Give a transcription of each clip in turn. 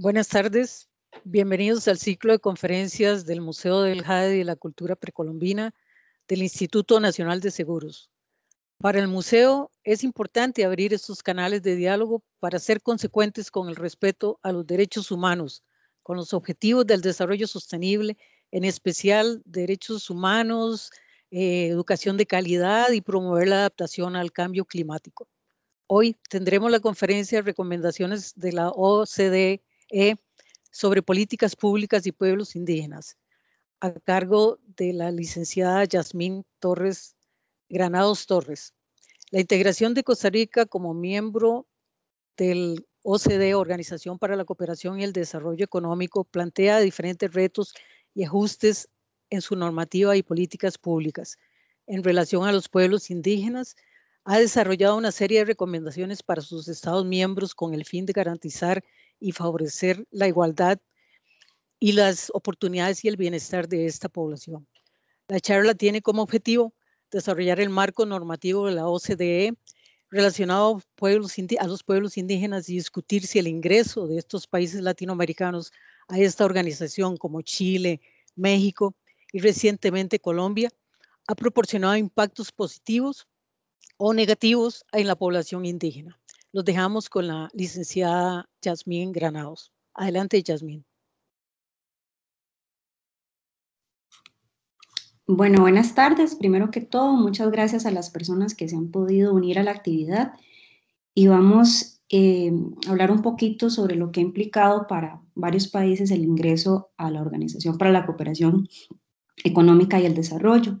Buenas tardes, bienvenidos al ciclo de conferencias del Museo del Jade y la Cultura Precolombina del Instituto Nacional de Seguros. Para el museo es importante abrir estos canales de diálogo para ser consecuentes con el respeto a los derechos humanos, con los objetivos del desarrollo sostenible, en especial derechos humanos, eh, educación de calidad y promover la adaptación al cambio climático. Hoy tendremos la conferencia de recomendaciones de la OCDE sobre políticas públicas y pueblos indígenas, a cargo de la licenciada Yasmín Torres Granados Torres. La integración de Costa Rica como miembro del OCDE, Organización para la Cooperación y el Desarrollo Económico, plantea diferentes retos y ajustes en su normativa y políticas públicas en relación a los pueblos indígenas. Ha desarrollado una serie de recomendaciones para sus Estados miembros con el fin de garantizar y favorecer la igualdad y las oportunidades y el bienestar de esta población. La charla tiene como objetivo desarrollar el marco normativo de la OCDE relacionado a los pueblos indígenas y discutir si el ingreso de estos países latinoamericanos a esta organización como Chile, México y recientemente Colombia ha proporcionado impactos positivos o negativos en la población indígena. Los dejamos con la licenciada Yasmín Granados. Adelante, Yasmín. Bueno, buenas tardes. Primero que todo, muchas gracias a las personas que se han podido unir a la actividad y vamos eh, a hablar un poquito sobre lo que ha implicado para varios países el ingreso a la Organización para la Cooperación Económica y el Desarrollo.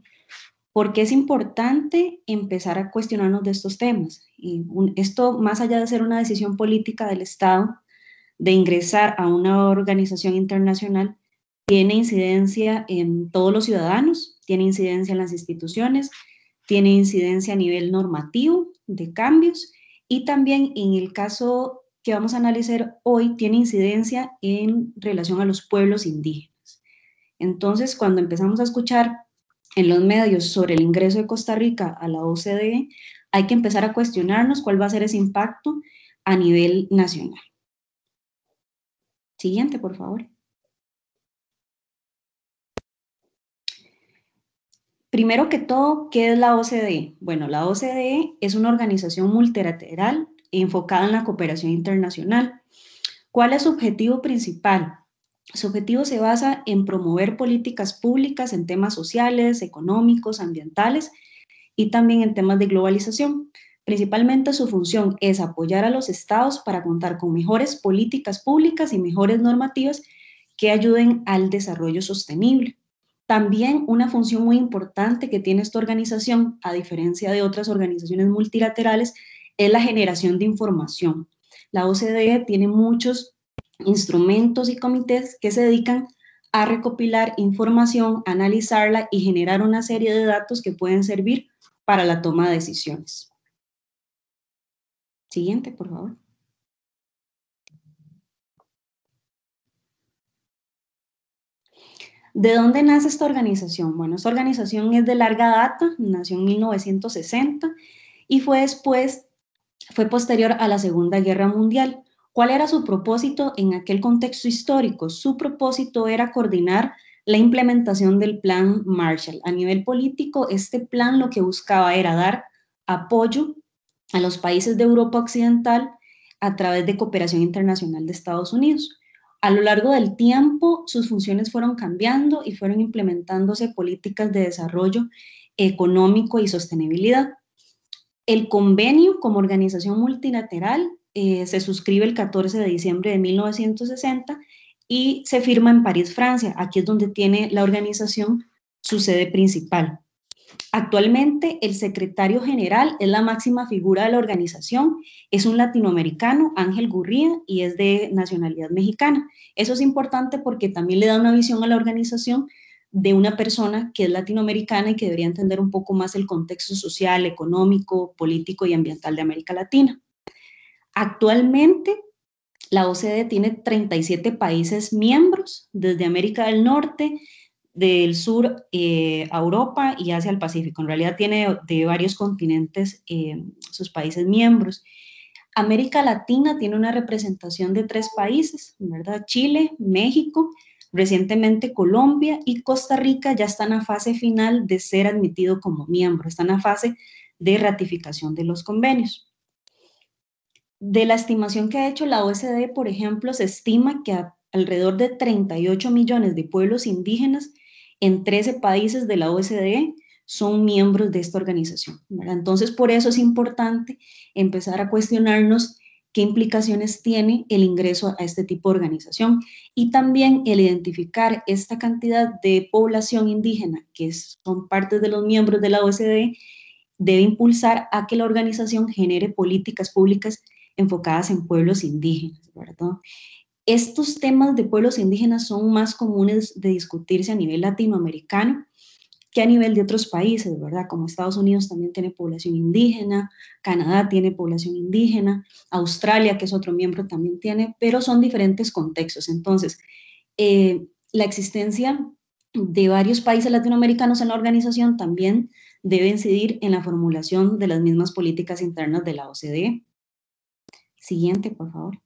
Porque es importante empezar a cuestionarnos de estos temas. Y esto, más allá de ser una decisión política del Estado de ingresar a una organización internacional, tiene incidencia en todos los ciudadanos, tiene incidencia en las instituciones, tiene incidencia a nivel normativo de cambios y también en el caso que vamos a analizar hoy, tiene incidencia en relación a los pueblos indígenas. Entonces, cuando empezamos a escuchar en los medios sobre el ingreso de Costa Rica a la OCDE, hay que empezar a cuestionarnos cuál va a ser ese impacto a nivel nacional. Siguiente, por favor. Primero que todo, ¿qué es la OCDE? Bueno, la OCDE es una organización multilateral enfocada en la cooperación internacional. ¿Cuál es su objetivo principal? Su objetivo se basa en promover políticas públicas en temas sociales, económicos, ambientales y también en temas de globalización. Principalmente su función es apoyar a los estados para contar con mejores políticas públicas y mejores normativas que ayuden al desarrollo sostenible. También una función muy importante que tiene esta organización, a diferencia de otras organizaciones multilaterales, es la generación de información. La OCDE tiene muchos instrumentos y comités que se dedican a recopilar información, analizarla y generar una serie de datos que pueden servir para la toma de decisiones. Siguiente, por favor. ¿De dónde nace esta organización? Bueno, esta organización es de larga data, nació en 1960 y fue después, fue posterior a la Segunda Guerra Mundial. ¿Cuál era su propósito en aquel contexto histórico? Su propósito era coordinar la implementación del plan Marshall. A nivel político, este plan lo que buscaba era dar apoyo a los países de Europa Occidental a través de cooperación internacional de Estados Unidos. A lo largo del tiempo, sus funciones fueron cambiando y fueron implementándose políticas de desarrollo económico y sostenibilidad. El convenio como organización multilateral eh, se suscribe el 14 de diciembre de 1960 y se firma en París, Francia. Aquí es donde tiene la organización su sede principal. Actualmente el secretario general es la máxima figura de la organización, es un latinoamericano, Ángel Gurría, y es de nacionalidad mexicana. Eso es importante porque también le da una visión a la organización de una persona que es latinoamericana y que debería entender un poco más el contexto social, económico, político y ambiental de América Latina. Actualmente la OCDE tiene 37 países miembros, desde América del Norte, del sur eh, a Europa y hacia el Pacífico. En realidad tiene de varios continentes eh, sus países miembros. América Latina tiene una representación de tres países, ¿verdad? Chile, México, recientemente Colombia y Costa Rica ya están a fase final de ser admitido como miembro, están a fase de ratificación de los convenios. De la estimación que ha hecho la OSD, por ejemplo, se estima que alrededor de 38 millones de pueblos indígenas en 13 países de la OSD son miembros de esta organización. Entonces, por eso es importante empezar a cuestionarnos qué implicaciones tiene el ingreso a este tipo de organización y también el identificar esta cantidad de población indígena que son parte de los miembros de la OSD debe impulsar a que la organización genere políticas públicas enfocadas en pueblos indígenas, ¿verdad? Estos temas de pueblos indígenas son más comunes de discutirse a nivel latinoamericano que a nivel de otros países, ¿verdad? Como Estados Unidos también tiene población indígena, Canadá tiene población indígena, Australia, que es otro miembro, también tiene, pero son diferentes contextos. Entonces, eh, la existencia de varios países latinoamericanos en la organización también debe incidir en la formulación de las mismas políticas internas de la OCDE. Siguiente, por favor.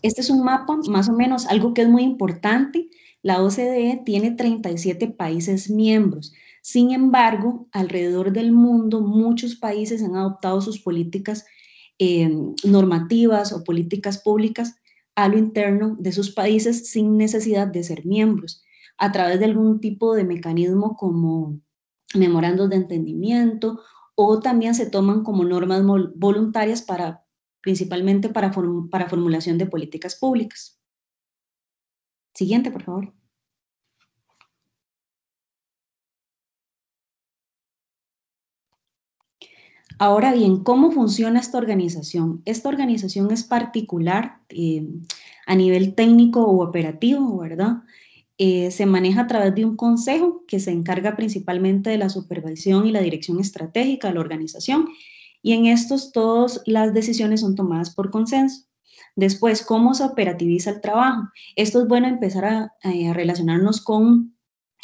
Este es un mapa, más o menos, algo que es muy importante. La OCDE tiene 37 países miembros. Sin embargo, alrededor del mundo, muchos países han adoptado sus políticas eh, normativas o políticas públicas a lo interno de sus países sin necesidad de ser miembros, a través de algún tipo de mecanismo como memorandos de entendimiento o también se toman como normas voluntarias para principalmente para, para formulación de políticas públicas. Siguiente, por favor. Ahora bien, ¿cómo funciona esta organización? Esta organización es particular eh, a nivel técnico o operativo, ¿verdad? Eh, se maneja a través de un consejo que se encarga principalmente de la supervisión y la dirección estratégica de la organización y en estos todas las decisiones son tomadas por consenso. Después, ¿cómo se operativiza el trabajo? Esto es bueno empezar a, eh, relacionarnos con,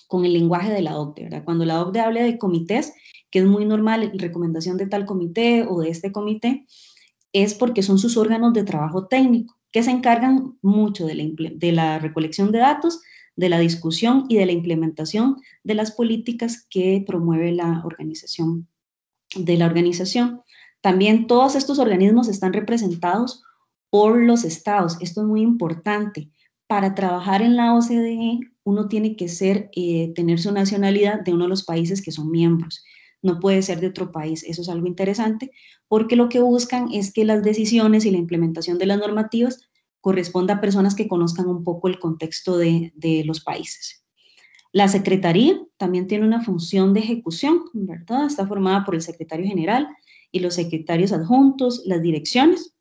con el lenguaje de la OCDE, ¿verdad? Cuando la OCDE habla de comités, que es muy normal, recomendación de tal comité o de este comité, es porque son sus órganos de trabajo técnico, que se encargan mucho de la, de la recolección de datos, de la discusión y de la implementación de las políticas que promueve la organización de la organización. También todos estos organismos están representados por los estados. Esto es muy importante. Para trabajar en la OCDE, uno tiene que ser, eh, tener su nacionalidad de uno de los países que son miembros. No puede ser de otro país. Eso es algo interesante porque lo que buscan es que las decisiones y la implementación de las normativas corresponda a personas que conozcan un poco el contexto de, de los países. La Secretaría también tiene una función de ejecución, ¿verdad? Está formada por el secretario general y los secretarios adjuntos, las direcciones,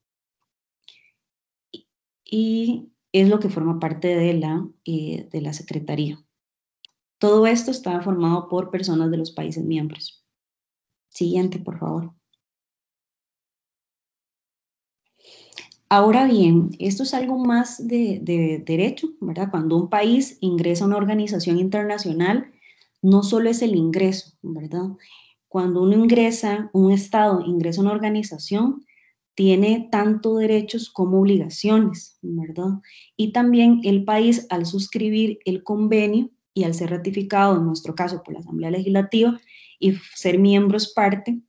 y es lo que forma parte de la, eh, de la Secretaría. Todo esto está formado por personas de los países miembros. Siguiente, por favor. Ahora bien, esto es algo más de, derecho, ¿verdad? Cuando un país ingresa a una organización internacional, no solo es el ingreso, ¿verdad? Cuando uno ingresa, un Estado ingresa a una organización, tiene tanto derechos como obligaciones, ¿verdad? Y también el país, al suscribir el convenio y al ser ratificado, en nuestro caso por la Asamblea Legislativa, y ser miembros parte,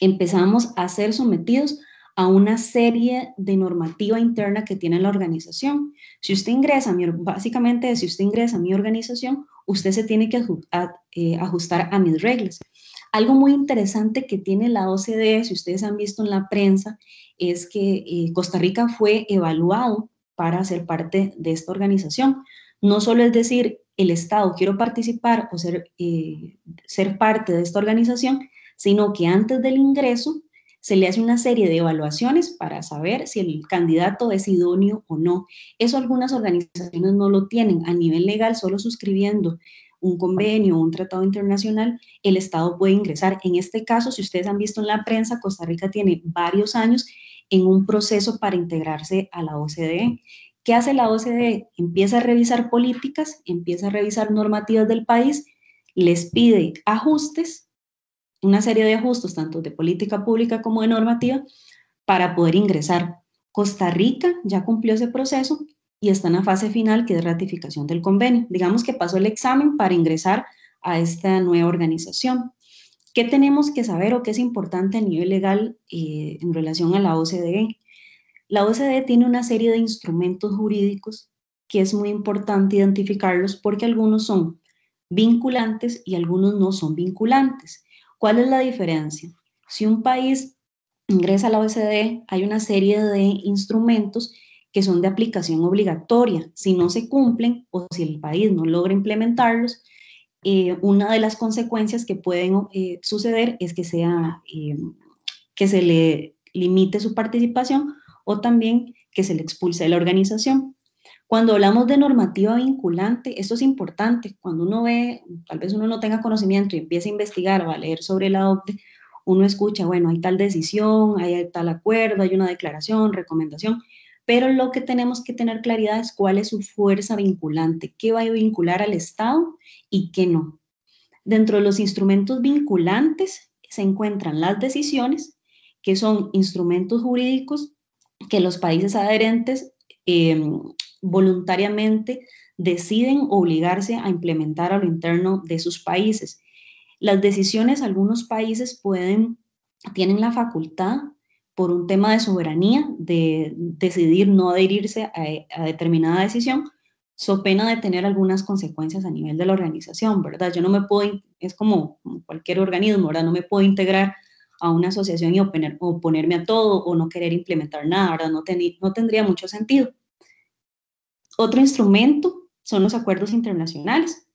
empezamos a ser sometidos a una serie de normativa interna que tiene la organización. Si usted ingresa, básicamente si usted ingresa a mi organización, usted se tiene que eh, ajustar a mis reglas. Algo muy interesante que tiene la OCDE, si ustedes han visto en la prensa, es que eh, Costa Rica fue evaluado para ser parte de esta organización. No solo es decir, el Estado, quiero participar o ser, eh, ser parte de esta organización, sino que antes del ingreso se le hace una serie de evaluaciones para saber si el candidato es idóneo o no. Eso algunas organizaciones no lo tienen. A nivel legal, solo suscribiendo un convenio o un tratado internacional, el Estado puede ingresar. En este caso, si ustedes han visto en la prensa, Costa Rica tiene varios años en un proceso para integrarse a la OCDE. ¿Qué hace la OCDE? Empieza a revisar políticas, empieza a revisar normativas del país, les pide ajustes una serie de ajustes, tanto de política pública como de normativa, para poder ingresar. Costa Rica ya cumplió ese proceso y está en la fase final, que es ratificación del convenio. Digamos que pasó el examen para ingresar a esta nueva organización. ¿Qué tenemos que saber o qué es importante a nivel legal eh, en relación a la OCDE? La OCDE tiene una serie de instrumentos jurídicos que es muy importante identificarlos porque algunos son vinculantes y algunos no son vinculantes. ¿Cuál es la diferencia? Si un país ingresa a la OCDE, hay una serie de instrumentos que son de aplicación obligatoria. Si no se cumplen o si el país no logra implementarlos, eh, una de las consecuencias que pueden eh, suceder es que, sea, eh, que se le limite su participación o también que se le expulse de la organización. Cuando hablamos de normativa vinculante, esto es importante. Cuando uno ve, tal vez uno no tenga conocimiento y empieza a investigar o a leer sobre la OCDE, uno escucha, bueno, hay tal decisión, hay tal acuerdo, hay una declaración, recomendación, pero lo que tenemos que tener claridad es cuál es su fuerza vinculante, qué va a vincular al Estado y qué no. Dentro de los instrumentos vinculantes se encuentran las decisiones, que son instrumentos jurídicos que los países adherentes em, voluntariamente deciden obligarse a implementar a lo interno de sus países. Las decisiones, algunos países pueden, tienen la facultad por un tema de soberanía, de decidir no adherirse a, determinada decisión, so pena de tener algunas consecuencias a nivel de la organización, ¿verdad? Yo no me puedo, es como, cualquier organismo, ¿verdad? No me puedo integrar a una asociación y oponerme a todo o no querer implementar nada, ¿verdad? No tendría mucho sentido. Otro instrumento son los acuerdos internacionales,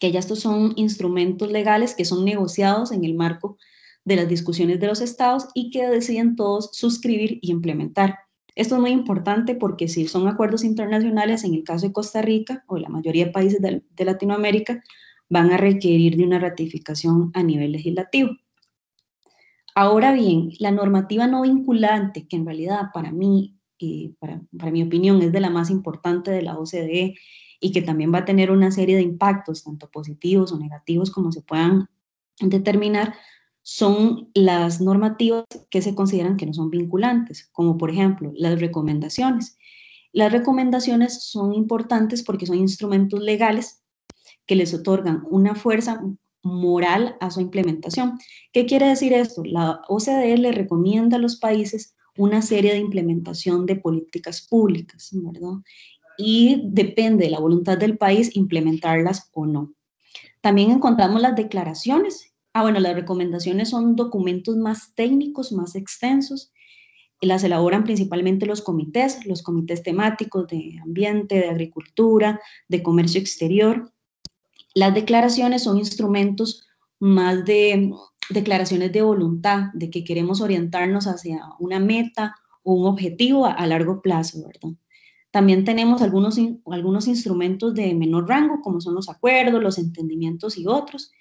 que ya estos son instrumentos legales que son negociados en el marco de las discusiones de los estados y que deciden todos suscribir y implementar. Esto es muy importante porque si son acuerdos internacionales, en el caso de Costa Rica o la mayoría de países de, Latinoamérica, van a requerir de una ratificación a nivel legislativo. Ahora bien, la normativa no vinculante, que en realidad para mí, y para, mi opinión, es de la más importante de la OCDE y que también va a tener una serie de impactos, tanto positivos o negativos como se puedan determinar, son las normativas que se consideran que no son vinculantes, como por ejemplo las recomendaciones. Las recomendaciones son importantes porque son instrumentos legales que les otorgan una fuerza moral a su implementación. ¿Qué quiere decir esto? La OCDE le recomienda a los países una serie de implementación de políticas públicas, ¿verdad? Y depende de la voluntad del país implementarlas o no. También encontramos las declaraciones Ah, bueno, las recomendaciones son documentos más técnicos, más extensos. Las elaboran principalmente los comités, los comités temáticos de ambiente, de agricultura, de comercio exterior. Las declaraciones son instrumentos más de declaraciones de voluntad, de que queremos orientarnos hacia una meta o un objetivo a, largo plazo, ¿verdad? También tenemos algunos, algunos instrumentos de menor rango, como son los acuerdos, los entendimientos y otros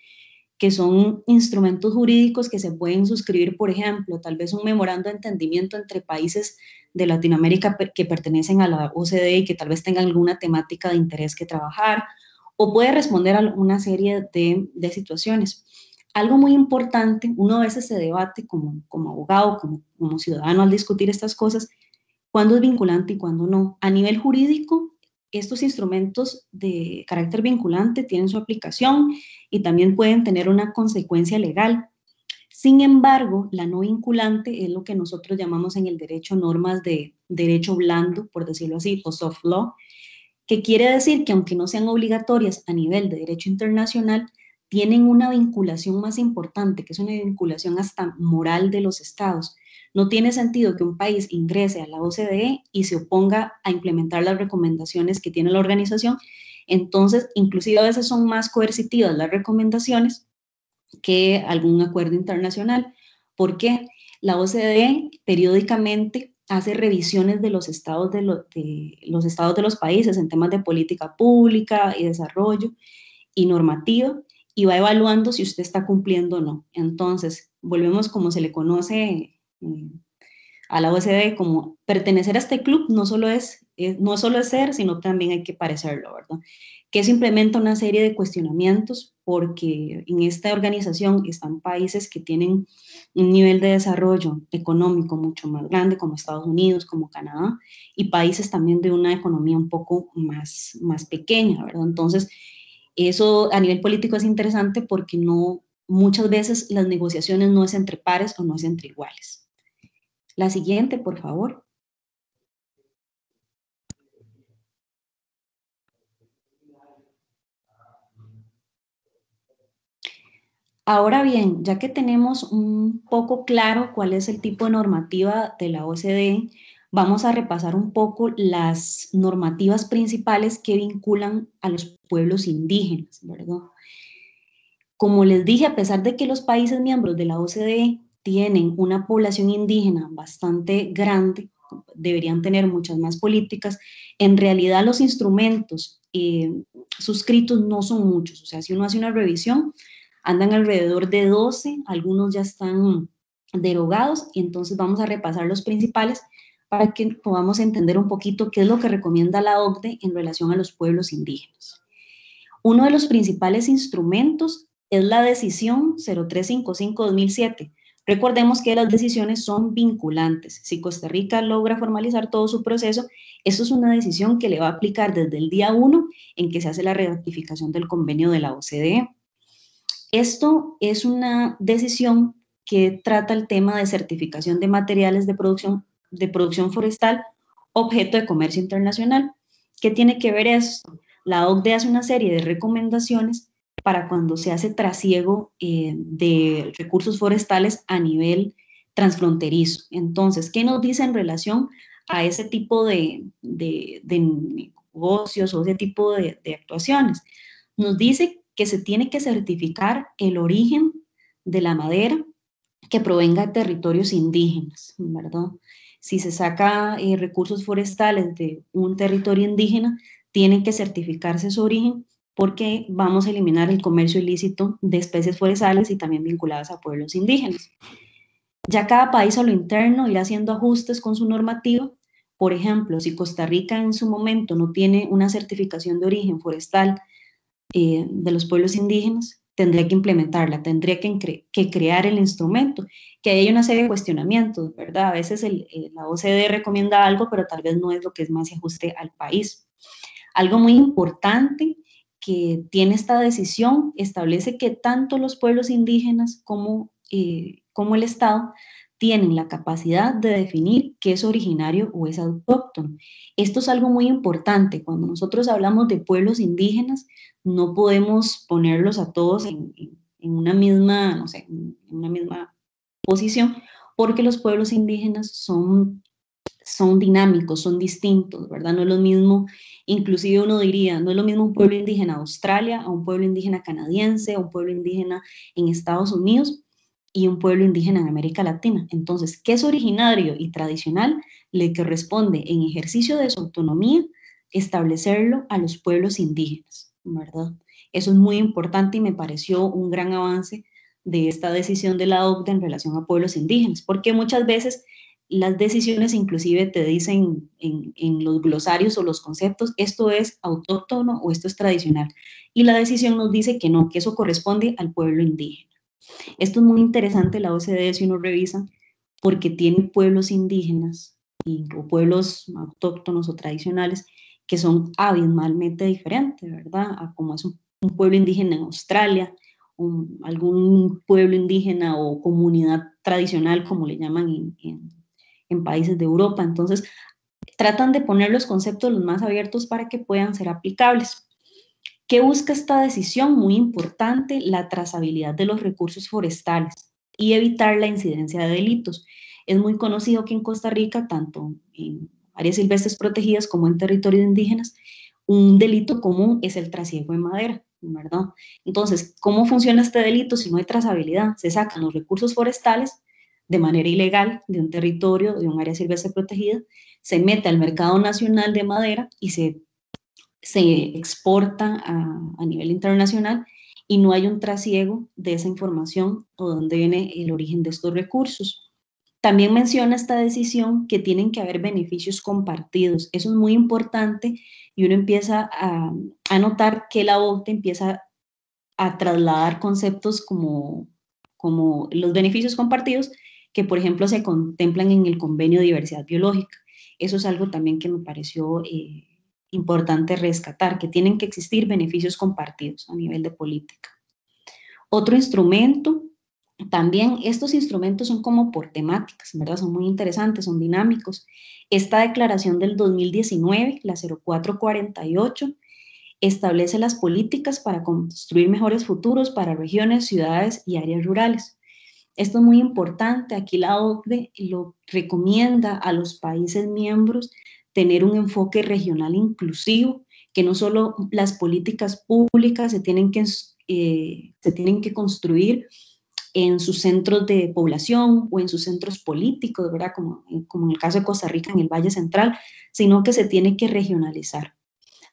que son instrumentos jurídicos que se pueden suscribir, por ejemplo, tal vez un memorando de entendimiento entre países de Latinoamérica que pertenecen a la OCDE y que tal vez tengan alguna temática de interés que trabajar, o puede responder a una serie de, de situaciones. Algo muy importante, uno a veces se debate como, como abogado, como, como ciudadano al discutir estas cosas, cuándo es vinculante y cuándo no. A nivel jurídico, estos instrumentos de carácter vinculante tienen su aplicación y también pueden tener una consecuencia legal. Sin embargo, la no vinculante es lo que nosotros llamamos en el derecho normas de derecho blando, por decirlo así, o soft law, que quiere decir que aunque no sean obligatorias a nivel de derecho internacional, tienen una vinculación más importante, que es una vinculación hasta moral de los estados. No tiene sentido que un país ingrese a la OCDE y se oponga a implementar las recomendaciones que tiene la organización entonces, inclusive a veces son más coercitivas las recomendaciones que algún acuerdo internacional. ¿Por qué? La OCDE periódicamente hace revisiones de los estados de, los estados de los países en temas de política pública y desarrollo y normativa y va evaluando si usted está cumpliendo o no. Entonces, volvemos como se le conoce eh, a la OCDE como pertenecer a este club no solo es, no solo ser, sino también hay que parecerlo, ¿verdad? Que eso implementa una serie de cuestionamientos porque en esta organización están países que tienen un nivel de desarrollo económico mucho más grande, como Estados Unidos, como Canadá, y países también de una economía un poco más, más pequeña, ¿verdad? Entonces, eso a nivel político es interesante porque no, muchas veces las negociaciones no es entre pares o no es entre iguales. La siguiente, por favor. Ahora bien, ya que tenemos un poco claro cuál es el tipo de normativa de la OCDE, vamos a repasar un poco las normativas principales que vinculan a los pueblos indígenas, ¿verdad? Como les dije, a pesar de que los países miembros de la OCDE tienen una población indígena bastante grande, deberían tener muchas más políticas, en realidad los instrumentos eh, suscritos no son muchos, o sea, si uno hace una revisión, andan alrededor de 12, algunos ya están derogados. Y entonces vamos a repasar los principales para que podamos entender un poquito qué es lo que recomienda la OCDE en relación a los pueblos indígenas. Uno de los principales instrumentos es la decisión 0355-2007. Recordemos que las decisiones son vinculantes. Si Costa Rica logra formalizar todo su proceso, eso es una decisión que le va a aplicar desde el día 1 en que se hace la ratificación del convenio de la OCDE. Esto es una decisión que trata el tema de certificación de materiales de producción, de producción forestal objeto de comercio internacional. ¿Qué tiene que ver esto? La OCDE hace una serie de recomendaciones para cuando se hace trasiego eh, de recursos forestales a nivel transfronterizo. Entonces, ¿qué nos dice en relación a ese tipo de, de, negocios o ese tipo de, de actuaciones? Nos dice que se tiene que certificar el origen de la madera que provenga de territorios indígenas, ¿verdad? Si se saca eh, recursos forestales de un territorio indígena, tienen que certificarse su origen porque vamos a eliminar el comercio ilícito de especies forestales y también vinculadas a pueblos indígenas. Ya cada país a lo interno irá haciendo ajustes con su normativa. Por ejemplo, si Costa Rica en su momento no tiene una certificación de origen forestal eh, de los pueblos indígenas, tendría que implementarla, tendría que, que, crear el instrumento, que hay una serie de cuestionamientos, ¿verdad? A veces eh, la OCDE recomienda algo, pero tal vez no es lo que es más ajuste al país. Algo muy importante que tiene esta decisión establece que tanto los pueblos indígenas como, eh, como el Estado tienen la capacidad de definir qué es originario o es autóctono. Esto es algo muy importante. Cuando nosotros hablamos de pueblos indígenas, no podemos ponerlos a todos en, una misma, no sé, en una misma posición, porque los pueblos indígenas son, son dinámicos, son distintos, ¿verdad? No es lo mismo, inclusive uno diría, no es lo mismo un pueblo indígena de Australia, a un pueblo indígena canadiense, a un pueblo indígena en Estados Unidos y un pueblo indígena en América Latina. Entonces, ¿qué es originario y tradicional? Le corresponde en ejercicio de su autonomía establecerlo a los pueblos indígenas. ¿verdad? Eso es muy importante y me pareció un gran avance de esta decisión de la OCDE en relación a pueblos indígenas, porque muchas veces las decisiones inclusive te dicen en, en, los glosarios o los conceptos, esto es autóctono o esto es tradicional. Y la decisión nos dice que no, que eso corresponde al pueblo indígena. Esto es muy interesante, la OCDE, si uno revisa, porque tiene pueblos indígenas y, o pueblos autóctonos o tradicionales que son abismalmente diferentes, ¿verdad? Como es un, pueblo indígena en Australia, algún pueblo indígena o comunidad tradicional, como le llaman en, en países de Europa. Entonces, tratan de poner los conceptos los más abiertos para que puedan ser aplicables. ¿Qué busca esta decisión? Muy importante, la trazabilidad de los recursos forestales y evitar la incidencia de delitos. Es muy conocido que en Costa Rica, tanto en áreas silvestres protegidas como en territorios indígenas, un delito común es el trasiego de madera, ¿verdad? Entonces, ¿cómo funciona este delito si no hay trazabilidad? Se sacan los recursos forestales de manera ilegal de un territorio, de un área silvestre protegida, se mete al mercado nacional de madera y se, se exporta a, nivel internacional y no hay un trasiego de esa información o dónde viene el origen de estos recursos. También menciona esta decisión que tienen que haber beneficios compartidos. Eso es muy importante y uno empieza a, a notar que la OCDE empieza a trasladar conceptos como, como los beneficios compartidos que, por ejemplo, se contemplan en el convenio de diversidad biológica. Eso es algo también que me pareció eh, importante rescatar, que tienen que existir beneficios compartidos a nivel de política. Otro instrumento, también estos instrumentos son como por temáticas, ¿verdad? Son muy interesantes, son dinámicos. Esta declaración del 2019, la 0448, establece las políticas para construir mejores futuros para regiones, ciudades y áreas rurales. Esto es muy importante. Aquí la OCDE lo recomienda a los países miembros tener un enfoque regional inclusivo, que no solo las políticas públicas se tienen que, eh, se tienen que construir en sus centros de población o en sus centros políticos, ¿verdad? Como, como en el caso de Costa Rica, en el Valle Central, sino que se tiene que regionalizar.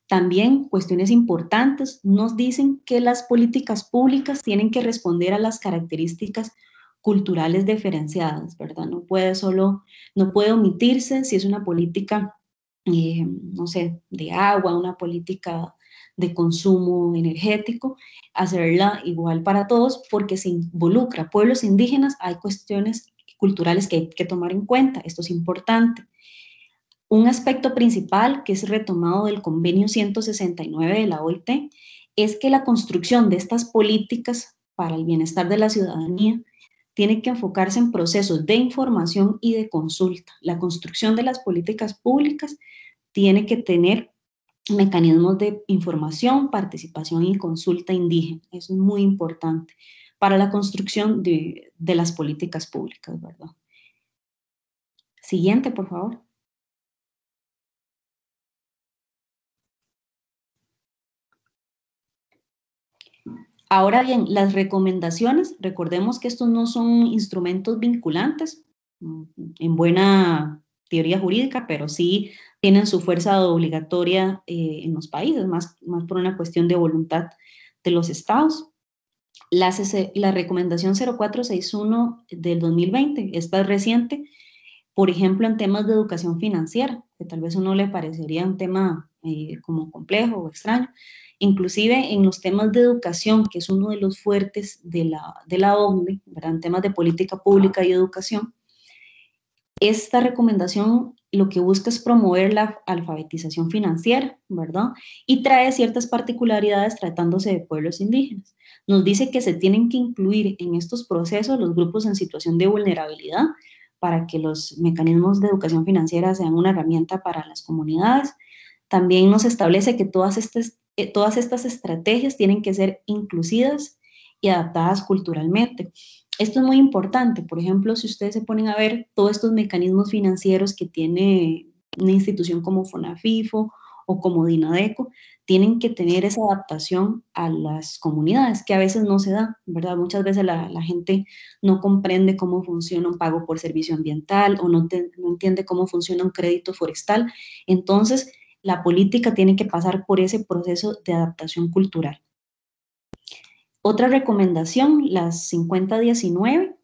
También cuestiones importantes nos dicen que las políticas públicas tienen que responder a las características culturales diferenciadas, ¿verdad? No puede solo, no puede omitirse si es una política eh, no sé, de agua, una política de consumo energético, hacerla igual para todos porque se involucra pueblos indígenas, hay cuestiones culturales que hay que tomar en cuenta, esto es importante. Un aspecto principal que es retomado del convenio 169 de la OIT es que la construcción de estas políticas para el bienestar de la ciudadanía tiene que enfocarse en procesos de información y de consulta. La construcción de las políticas públicas tiene que tener mecanismos de información, participación y consulta indígena. Eso es muy importante para la construcción de, las políticas públicas. Siguiente, por favor. Ahora bien, las recomendaciones, recordemos que estos no son instrumentos vinculantes mm, en buena teoría jurídica, pero sí tienen su fuerza obligatoria eh, en los países, más, más por una cuestión de voluntad de los estados. La, la recomendación 0461 del 2020, esta es reciente, por ejemplo, en temas de educación financiera, que tal vez uno le parecería un tema eh, como complejo o extraño, inclusive en los temas de educación, que es uno de los fuertes de la, de la OCDE, en temas de política pública y educación, esta recomendación lo que busca es promover la alfabetización financiera, ¿verdad? Y trae ciertas particularidades tratándose de pueblos indígenas. Nos dice que se tienen que incluir en estos procesos los grupos en situación de vulnerabilidad para que los mecanismos de educación financiera sean una herramienta para las comunidades. También nos establece que todas estas, eh, todas estas estrategias tienen que ser inclusivas y adaptadas culturalmente. Esto es muy importante. Por ejemplo, si ustedes se ponen a ver todos estos mecanismos financieros que tiene una institución como FONAFIFO o como DINADECO, tienen que tener esa adaptación a las comunidades, que a veces no se da, ¿verdad? Muchas veces la, gente no comprende cómo funciona un pago por servicio ambiental o no, no entiende cómo funciona un crédito forestal. Entonces, la política tiene que pasar por ese proceso de adaptación cultural. Otra recomendación, la 5019,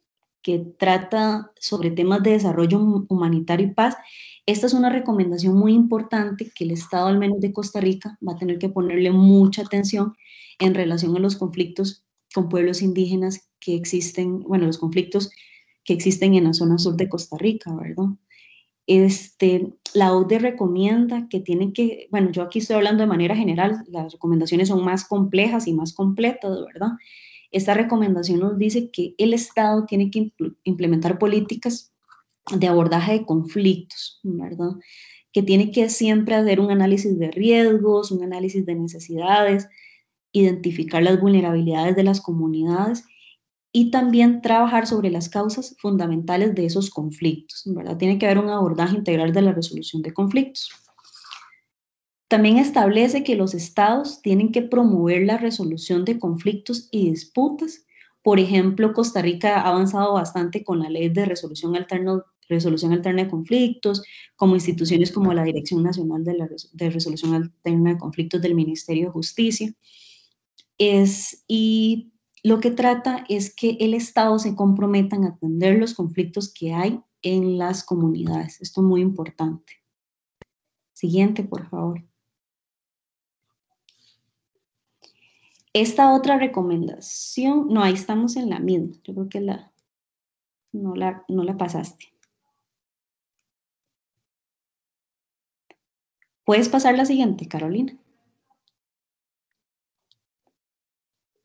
que trata sobre temas de desarrollo humanitario y paz. Esta es una recomendación muy importante que el Estado, al menos de Costa Rica, va a tener que ponerle mucha atención en relación a los conflictos con pueblos indígenas que existen, bueno, los conflictos que existen en la zona sur de Costa Rica, ¿verdad? Este, la OCDE recomienda que tienen que, bueno, yo aquí estoy hablando de manera general, las recomendaciones son más complejas y más completas, ¿verdad? Esta recomendación nos dice que el Estado tiene que implementar políticas de abordaje de conflictos, ¿verdad? Que tiene que siempre hacer un análisis de riesgos, un análisis de necesidades, identificar las vulnerabilidades de las comunidades y también trabajar sobre las causas fundamentales de esos conflictos. ¿verdad? Tiene que haber un abordaje integral de la resolución de conflictos. También establece que los estados tienen que promover la resolución de conflictos y disputas. Por ejemplo, Costa Rica ha avanzado bastante con la ley de resolución alterna, resolución alterna de conflictos, como instituciones como la Dirección Nacional de, la, de Resolución Alterna de Conflictos del Ministerio de Justicia. Es, y lo que trata es que el Estado se comprometa a atender los conflictos que hay en las comunidades. Esto es muy importante. Siguiente, por favor. Esta otra recomendación, no, ahí estamos en la misma. Yo creo que la, no, la, no la pasaste. ¿Puedes pasar la siguiente, Carolina?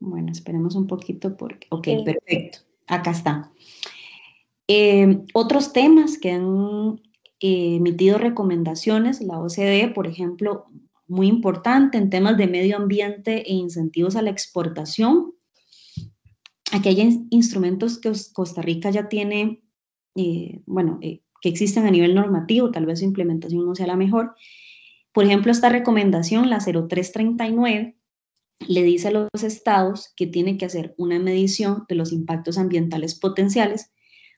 Bueno, esperemos un poquito porque... Ok, perfecto. Acá está. Eh, otros temas que han eh, emitido recomendaciones, la OCDE, por ejemplo, muy importante en temas de medio ambiente e incentivos a la exportación. Aquí hay instrumentos que Costa Rica ya tiene, eh, bueno, que existen a nivel normativo, tal vez su implementación no sea la mejor. Por ejemplo, esta recomendación, la 0339, le dice a los estados que tienen que hacer una medición de los impactos ambientales potenciales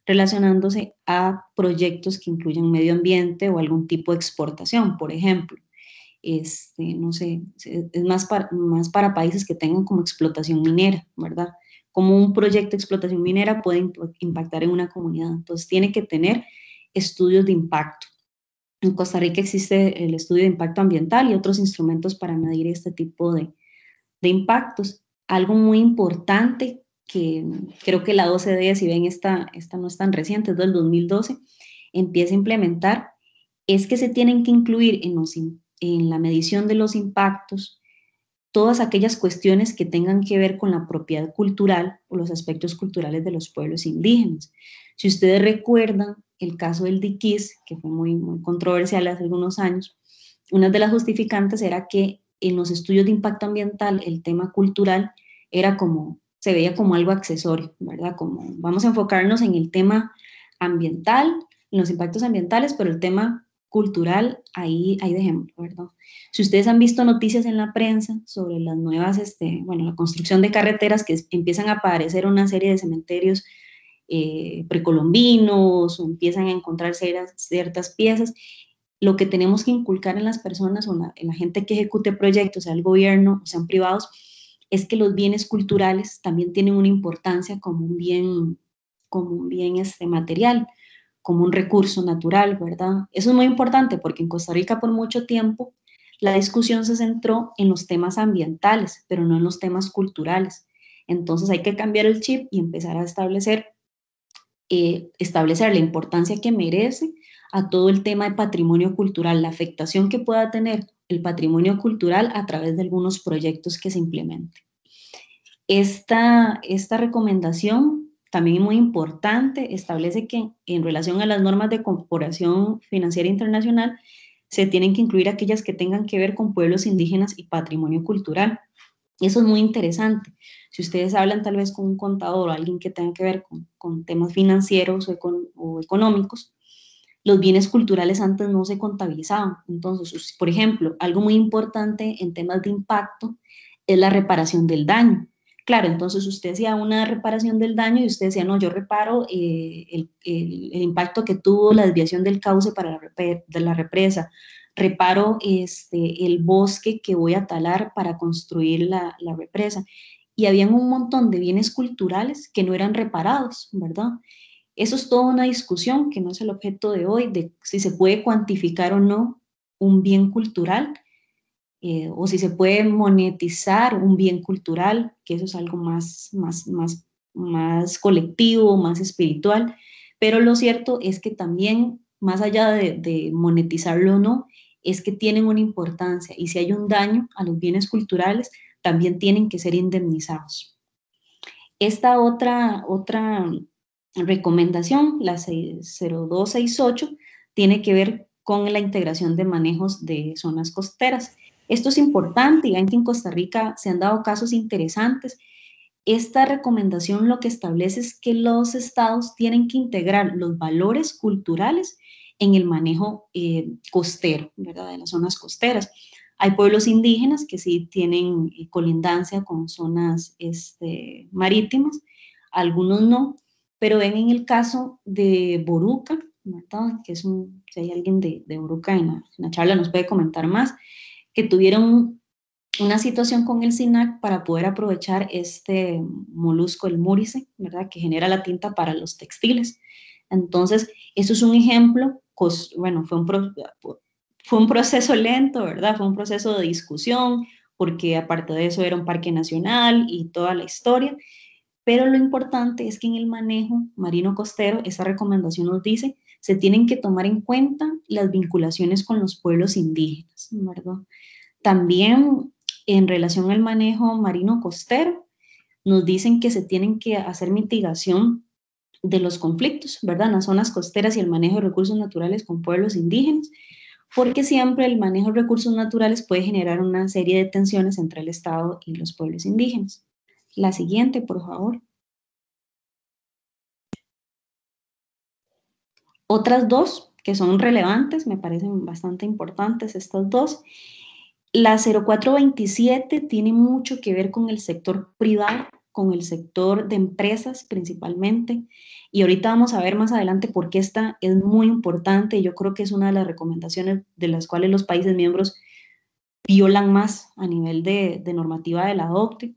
relacionándose a proyectos que incluyan medio ambiente o algún tipo de exportación, por ejemplo. Este, no sé, es más para, más para países que tengan como explotación minera, ¿verdad? Como un proyecto de explotación minera puede impactar en una comunidad. Entonces, tiene que tener estudios de impacto. En Costa Rica existe el estudio de impacto ambiental y otros instrumentos para medir este tipo de, de impactos. Algo muy importante que creo que la OCDE, si ven esta, esta no es tan reciente, es del 2012, empieza a implementar, es que se tienen que incluir en, en la medición de los impactos todas aquellas cuestiones que tengan que ver con la propiedad cultural o los aspectos culturales de los pueblos indígenas. Si ustedes recuerdan el caso del Diquís, que fue muy, muy controversial hace algunos años, una de las justificantes era que en los estudios de impacto ambiental el tema cultural era como se veía como algo accesorio, ¿verdad? Como vamos a enfocarnos en el tema ambiental, en los impactos ambientales, pero el tema cultural, ahí, ahí ejemplo, ¿verdad? Si ustedes han visto noticias en la prensa sobre las nuevas, este, bueno, la construcción de carreteras que empiezan a aparecer una serie de cementerios eh, precolombinos o empiezan a encontrar ciertas, piezas, lo que tenemos que inculcar en las personas o en la gente que ejecute proyectos, sea el gobierno o sean privados, es que los bienes culturales también tienen una importancia como un bien, como un bien este, material, como un recurso natural, ¿verdad? Eso es muy importante porque en Costa Rica por mucho tiempo la discusión se centró en los temas ambientales, pero no en los temas culturales. Entonces hay que cambiar el chip y empezar a establecer, eh, establecer la importancia que merece a todo el tema de patrimonio cultural, la afectación que pueda tener el patrimonio cultural a través de algunos proyectos que se implementen. Esta, esta recomendación también muy importante, establece que en relación a las normas de corporación financiera internacional, se tienen que incluir aquellas que tengan que ver con pueblos indígenas y patrimonio cultural. Eso es muy interesante. Si ustedes hablan tal vez con un contador o alguien que tenga que ver con, temas financieros o económicos, los bienes culturales antes no se contabilizaban. Entonces, por ejemplo, algo muy importante en temas de impacto es la reparación del daño. Claro, entonces usted hacía una reparación del daño y usted decía, no, yo reparo eh, el, impacto que tuvo la desviación del cauce para la, de la represa, reparo este, el bosque que voy a talar para construir la, la represa. Y habían un montón de bienes culturales que no eran reparados, ¿verdad? Eso es toda una discusión que no es el objeto de hoy, de si se puede cuantificar o no un bien cultural eh, o si se puede monetizar un bien cultural, que eso es algo más, más, más, más colectivo, más espiritual. Pero lo cierto es que también, más allá de, monetizarlo o no, es que tienen una importancia y si hay un daño a los bienes culturales, también tienen que ser indemnizados. Esta otra, otra recomendación, la 0268, tiene que ver con la integración de manejos de zonas costeras. Esto es importante, que en Costa Rica se han dado casos interesantes. Esta recomendación lo que establece es que los estados tienen que integrar los valores culturales en el manejo eh, costero, ¿verdad? De las zonas costeras. Hay pueblos indígenas que sí tienen eh, colindancia con zonas este, marítimas, algunos no, pero ven en el caso de Boruca, que es un, si hay alguien de, de Boruca en la, charla nos puede comentar más, que tuvieron una situación con el SINAC para poder aprovechar este molusco, el múrice, ¿verdad? Que genera la tinta para los textiles. Entonces, eso es un ejemplo, bueno, fue un, fue un proceso lento, ¿verdad? Fue un proceso de discusión, porque aparte de eso era un parque nacional y toda la historia, pero lo importante es que en el manejo marino costero, esa recomendación nos dice, se tienen que tomar en cuenta las vinculaciones con los pueblos indígenas, ¿verdad? También en relación al manejo marino costero, nos dicen que se tienen que hacer mitigación de los conflictos, ¿verdad? En las zonas costeras y el manejo de recursos naturales con pueblos indígenas, porque siempre el manejo de recursos naturales puede generar una serie de tensiones entre el Estado y los pueblos indígenas. La siguiente, por favor. Otras dos que son relevantes, me parecen bastante importantes estas dos. La 0427 tiene mucho que ver con el sector privado, con el sector de empresas principalmente. Y ahorita vamos a ver más adelante por qué esta es muy importante. Yo creo que es una de las recomendaciones de las cuales los países miembros violan más a nivel de, normativa de la OCDE.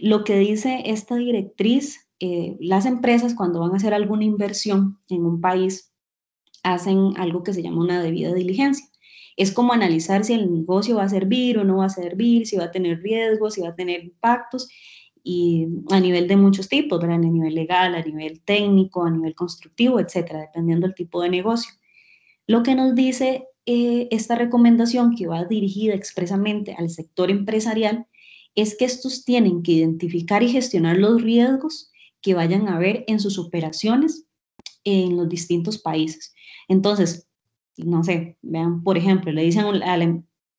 Lo que dice esta directriz, eh, las empresas cuando van a hacer alguna inversión en un país hacen algo que se llama una debida diligencia. Es como analizar si el negocio va a servir o no va a servir, si va a tener riesgos, si va a tener impactos y a nivel de muchos tipos, a nivel legal, a nivel técnico, a nivel constructivo, etcétera, dependiendo del tipo de negocio. Lo que nos dice eh, esta recomendación que va dirigida expresamente al sector empresarial es que estos tienen que identificar y gestionar los riesgos que vayan a haber en sus operaciones en los distintos países. Entonces, no sé, vean, por ejemplo, le dicen a,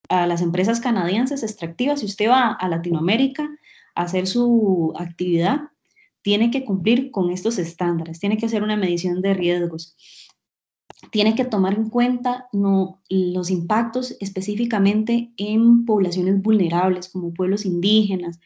a las empresas canadienses extractivas, si usted va a Latinoamérica, hacer su actividad, tiene que cumplir con estos estándares, tiene que hacer una medición de riesgos, tiene que tomar en cuenta no, los impactos específicamente en poblaciones vulnerables como pueblos indígenas,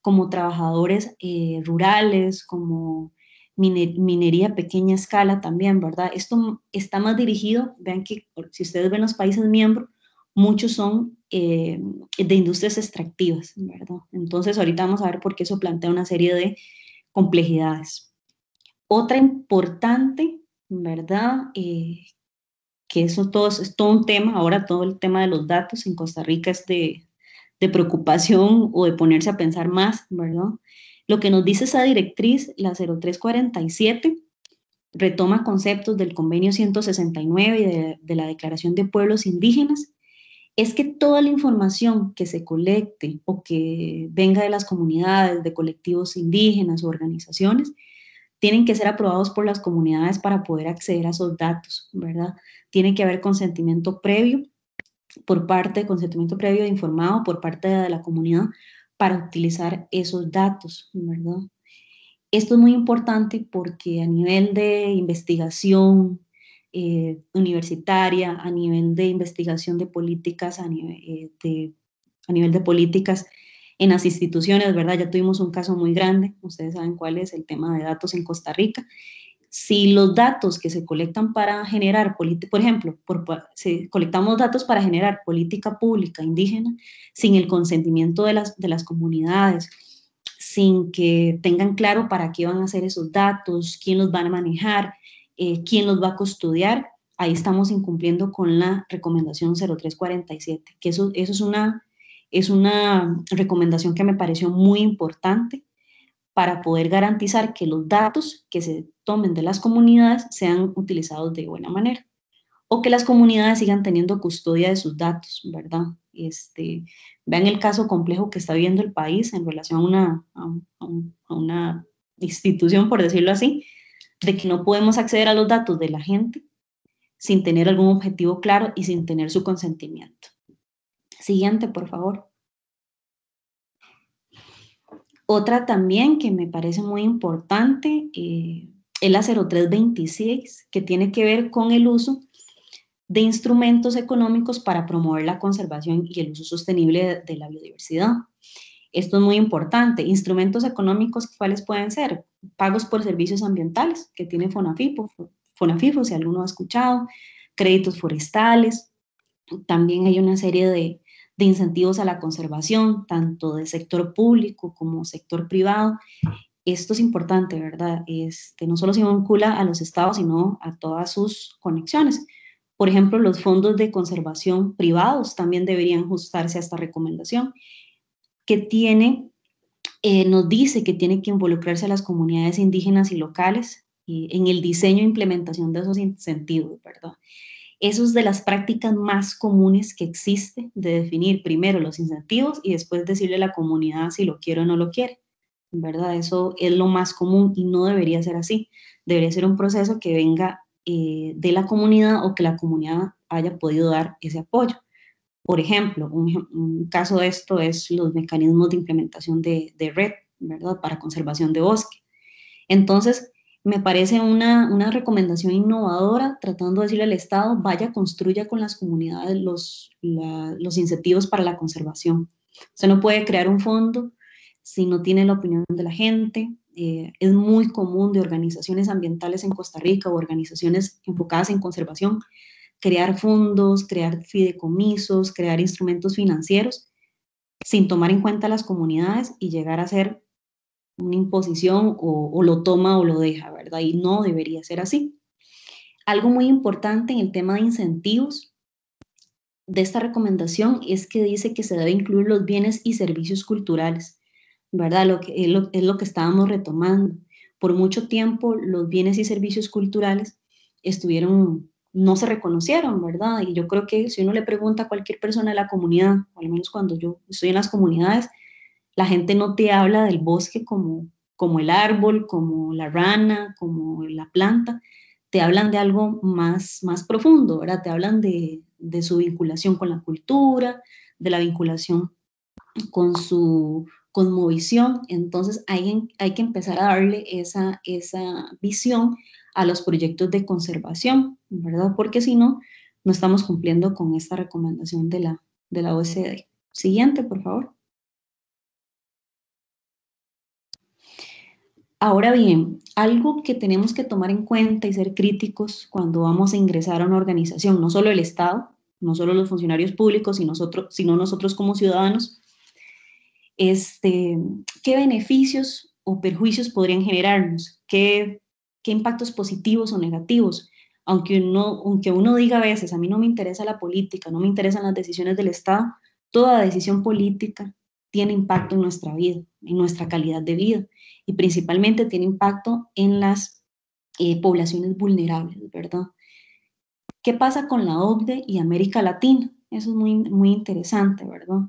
como trabajadores eh, rurales, como minería pequeña escala también, ¿verdad? Esto está más dirigido, vean que si ustedes ven los países miembros, muchos son eh, de industrias extractivas, ¿verdad? Entonces, ahorita vamos a ver por qué eso plantea una serie de complejidades. Otra importante, ¿verdad? Eh, que eso todo, es todo un tema, ahora todo el tema de los datos en Costa Rica es de, de preocupación o de ponerse a pensar más, ¿verdad? Lo que nos dice esa directriz, la 0347, retoma conceptos del convenio 169 y de, de la Declaración de Pueblos Indígenas es que toda la información que se colecte o que venga de las comunidades, de colectivos indígenas o organizaciones, tienen que ser aprobados por las comunidades para poder acceder a esos datos, ¿verdad? Tiene que haber consentimiento previo por parte, consentimiento previo informado por parte de la comunidad para utilizar esos datos, ¿verdad? Esto es muy importante porque a nivel de investigación, eh, universitaria, a nivel de investigación de políticas, a eh, nivel de políticas en las instituciones, ¿verdad? Ya tuvimos un caso muy grande, ustedes saben cuál es el tema de datos en Costa Rica. Si los datos que se colectan para generar, por ejemplo, por, si colectamos datos para generar política pública indígena sin el consentimiento de las, de las comunidades, sin que tengan claro para qué van a hacer esos datos, quién los van a manejar, eh, quién los va a custodiar, ahí estamos incumpliendo con la recomendación 0347, que eso, eso es, una, es una recomendación que me pareció muy importante para poder garantizar que los datos que se tomen de las comunidades sean utilizados de buena manera o que las comunidades sigan teniendo custodia de sus datos, ¿verdad? Este, vean el caso complejo que está viendo el país en relación a una, a una institución, por decirlo así, de que no podemos acceder a los datos de la gente sin tener algún objetivo claro y sin tener su consentimiento. Siguiente, por favor. Otra también que me parece muy importante eh, es la 0326, que tiene que ver con el uso de instrumentos económicos para promover la conservación y el uso sostenible de la biodiversidad. Esto es muy importante. Instrumentos económicos, ¿cuáles pueden ser? Pagos por servicios ambientales que tiene Fonafifo, Fonafifo, si alguno ha escuchado, créditos forestales. También hay una serie de, de incentivos a la conservación, tanto del sector público como sector privado. esto es importante, ¿verdad? Este, no solo se vincula a los estados, sino a todas sus conexiones. Por ejemplo, los fondos de conservación privados también deberían ajustarse a esta recomendación, que tiene, eh, nos dice que tiene que involucrarse a las comunidades indígenas y locales en el diseño e implementación de esos incentivos, ¿verdad? Eso es de las prácticas más comunes que existe, de definir primero los incentivos y después decirle a la comunidad si lo quiere o no lo quiere. ¿Verdad? Eso es lo más común y no debería ser así. Debería ser un proceso que venga eh, de la comunidad o que la comunidad haya podido dar ese apoyo. Por ejemplo, un, caso de esto es los mecanismos de implementación de, de red, ¿verdad? Para conservación de bosque. Entonces, me parece una, una, recomendación innovadora tratando de decirle al Estado, vaya, construya con las comunidades los, los incentivos para la conservación. Usted no puede crear un fondo si no tiene la opinión de la gente. Eh, es muy común de organizaciones ambientales en Costa Rica o organizaciones enfocadas en conservación crear fondos, crear fideicomisos, crear instrumentos financieros sin tomar en cuenta las comunidades y llegar a ser una imposición o, lo toma o lo deja, ¿verdad? Y no debería ser así. Algo muy importante en el tema de incentivos de esta recomendación es que dice que se debe incluir los bienes y servicios culturales, ¿verdad? Lo que, es, lo, es lo que estábamos retomando. Por mucho tiempo los bienes y servicios culturales estuvieron, no se reconocieron, ¿verdad? Y yo creo que si uno le pregunta a cualquier persona de la comunidad, o al menos cuando yo estoy en las comunidades, la gente no te habla del bosque como, como el árbol, como la rana, como la planta, te hablan de algo más, más profundo, ¿verdad? Te hablan de, su vinculación con la cultura, de la vinculación con su cosmovisión. Entonces hay, hay que empezar a darle esa, esa visión a los proyectos de conservación, ¿verdad? Porque si no, no estamos cumpliendo con esta recomendación de la, de la. Siguiente, por favor. Ahora bien, algo que tenemos que tomar en cuenta y ser críticos cuando vamos a ingresar a una organización, no solo el Estado, no solo los funcionarios públicos, sino nosotros, sino nosotros como ciudadanos, este, qué beneficios o perjuicios podrían generarnos, qué, qué impactos positivos o negativos. Aunque uno, aunque uno diga a veces, a mí no me interesa la política, no me interesan las decisiones del Estado, toda decisión política tiene impacto en nuestra vida, en nuestra calidad de vida y principalmente tiene impacto en las eh, poblaciones vulnerables, ¿verdad? ¿Qué pasa con la OCDE y América Latina? Eso es muy, muy interesante, ¿verdad?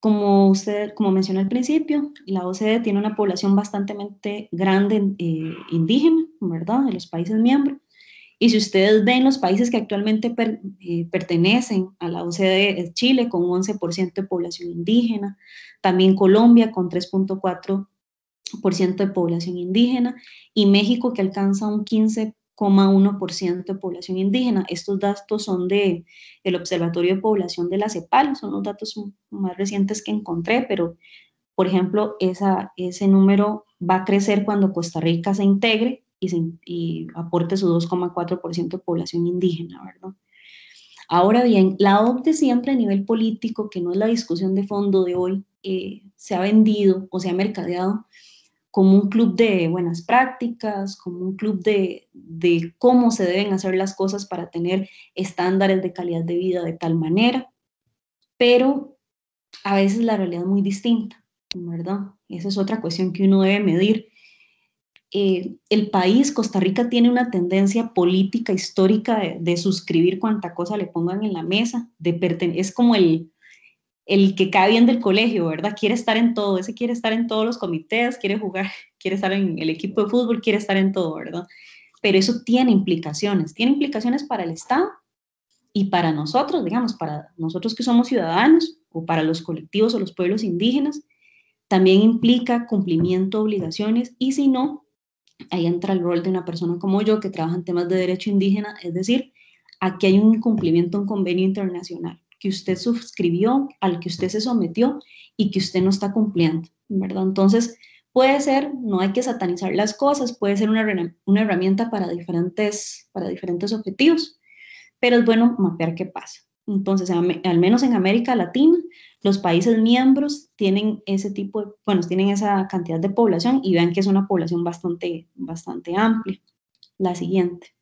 Como usted, como mencioné al principio, la OCDE tiene una población bastante grande eh, indígena, ¿verdad? De los países miembros. Y si ustedes ven los países que actualmente eh, pertenecen a la OCDE, Chile con un 11% de población indígena, también Colombia con 3.4 de población indígena y México que alcanza un 15,1% de población indígena. Estos datos son de el Observatorio de Población de la CEPAL, son los datos más recientes que encontré, pero por ejemplo, esa, ese número va a crecer cuando Costa Rica se integre y, se, y aporte su 2,4% de población indígena, ¿verdad? Ahora bien, la OCDE siempre a nivel político, que no es la discusión de fondo de hoy, eh, se ha vendido o se ha mercadeado como un club de buenas prácticas, como un club de, cómo se deben hacer las cosas para tener estándares de calidad de vida de tal manera, pero a veces la realidad es muy distinta, ¿verdad? Esa es otra cuestión que uno debe medir. Eh, el país, Costa Rica, tiene una tendencia política histórica de, suscribir cuanta cosa le pongan en la mesa, es como el, el que cae bien del colegio, ¿verdad? Quiere estar en todo, ese quiere estar en todos los comités, quiere jugar, quiere estar en el equipo de fútbol, quiere estar en todo, ¿verdad? Pero eso tiene implicaciones, tiene implicaciones para el Estado y para nosotros, digamos, para nosotros que somos ciudadanos o para los colectivos o los pueblos indígenas, también implica cumplimiento de obligaciones y si no, ahí entra el rol de una persona como yo que trabaja en temas de derecho indígena, es decir, aquí hay un incumplimiento de un convenio internacional que usted suscribió, al que usted se sometió y que usted no está cumpliendo, ¿verdad? Entonces, puede ser, no hay que satanizar las cosas, puede ser una, una herramienta para diferentes, para diferentes objetivos, pero es bueno mapear qué pasa, Entonces, al menos en América Latina, los países miembros tienen ese tipo de, bueno, tienen esa cantidad de población y vean que es una población bastante, bastante amplia. La siguiente.